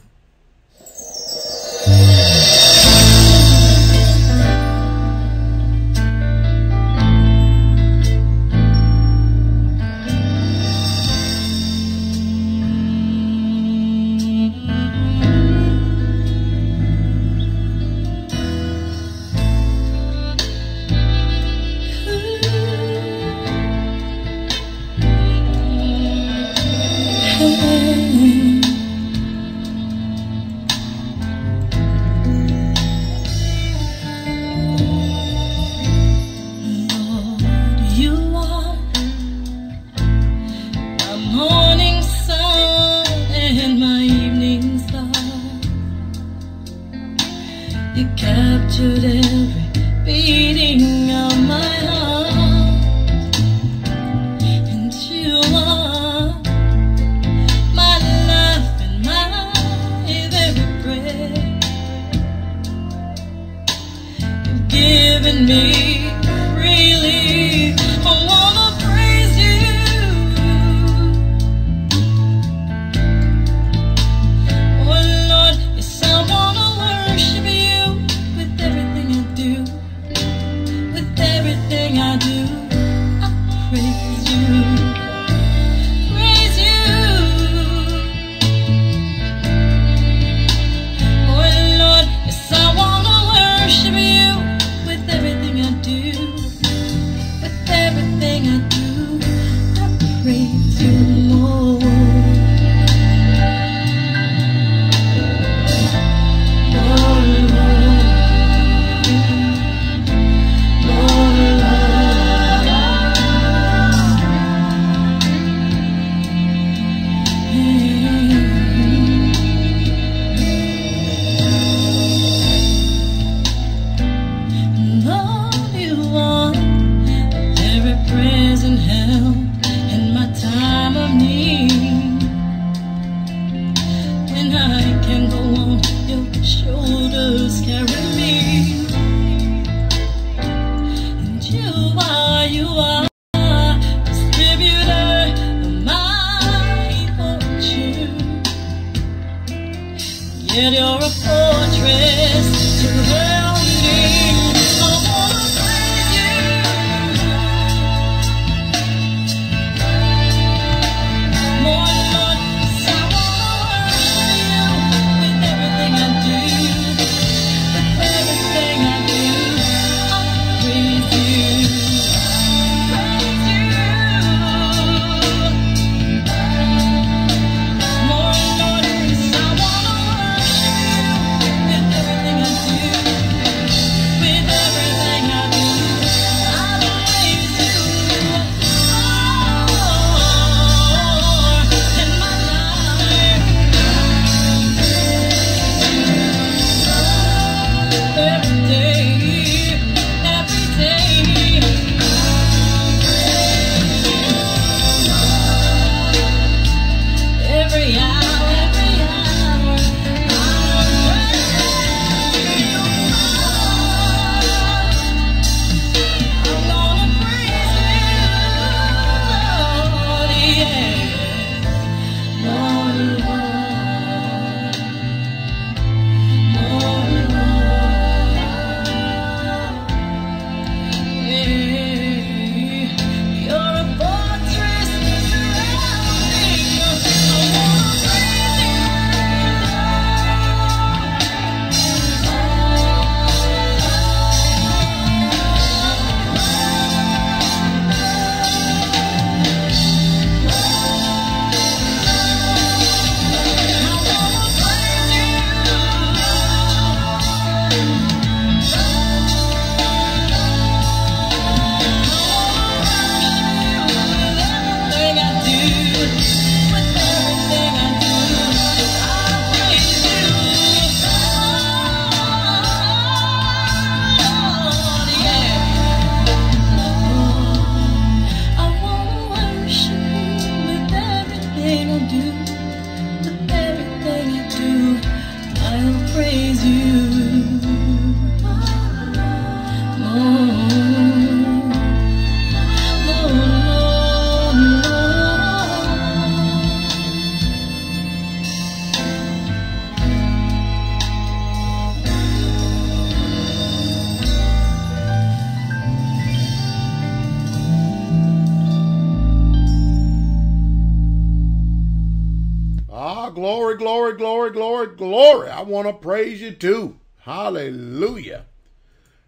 [SPEAKER 1] Glory. I want to praise you too. Hallelujah.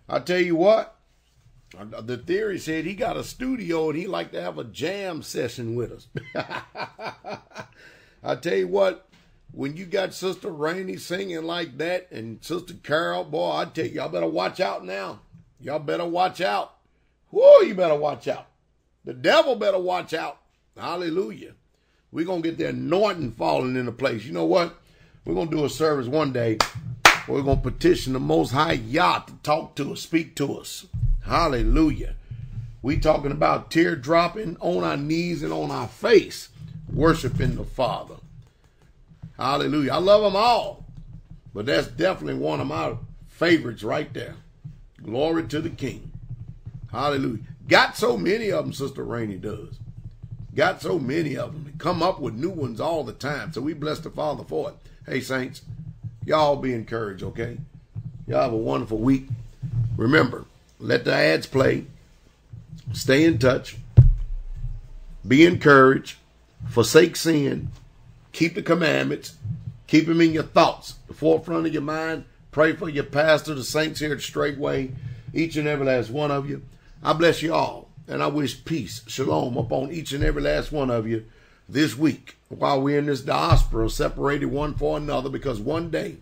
[SPEAKER 1] I tell you what, the theory said he got a studio and he like to have a jam session with us. I tell you what, when you got Sister Rainey singing like that and Sister Carol, boy, I tell you, y'all better watch out now. Y'all better watch out. Whoa, you better watch out. The devil better watch out. Hallelujah. We're going to get the anointing falling into place. You know what? We're going to do a service one day. We're going to petition the Most High Yah to talk to us, speak to us. Hallelujah. We talking about tear dropping on our knees and on our face, worshiping the Father. Hallelujah. I love them all, but that's definitely one of my favorites right there. Glory to the King. Hallelujah. Got so many of them, Sister Rainey does. Got so many of them. Come up with new ones all the time. So we bless the Father for it. Hey, Saints, y'all be encouraged, okay? Y'all have a wonderful week. Remember, let the ads play. Stay in touch. Be encouraged. Forsake sin. Keep the commandments. Keep them in your thoughts, the forefront of your mind. Pray for your pastor, the saints here at Straitway, each and every last one of you. I bless you all, and I wish peace, shalom upon each and every last one of you this week while we're in this diaspora, separated one for another, because one day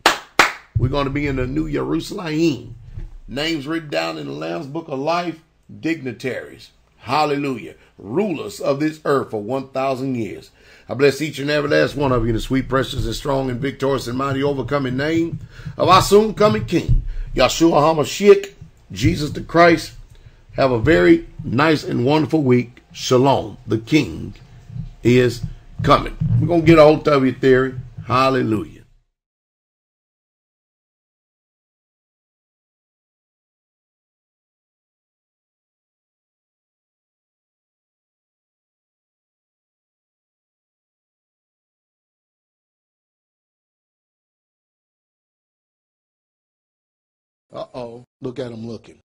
[SPEAKER 1] we're going to be in the New Jerusalem. Names written down in the Lamb's Book of Life, dignitaries. Hallelujah. Rulers of this earth for 1,000 years. I bless each and every last one of you in the sweet, precious, and strong, and victorious, and mighty overcoming name of our soon coming King, Yahshua HaMashiach, Jesus the Christ. Have a very nice and wonderful week. Shalom. The King He is coming. We're going to get a hold of your theory. Hallelujah. Uh oh, look at him looking.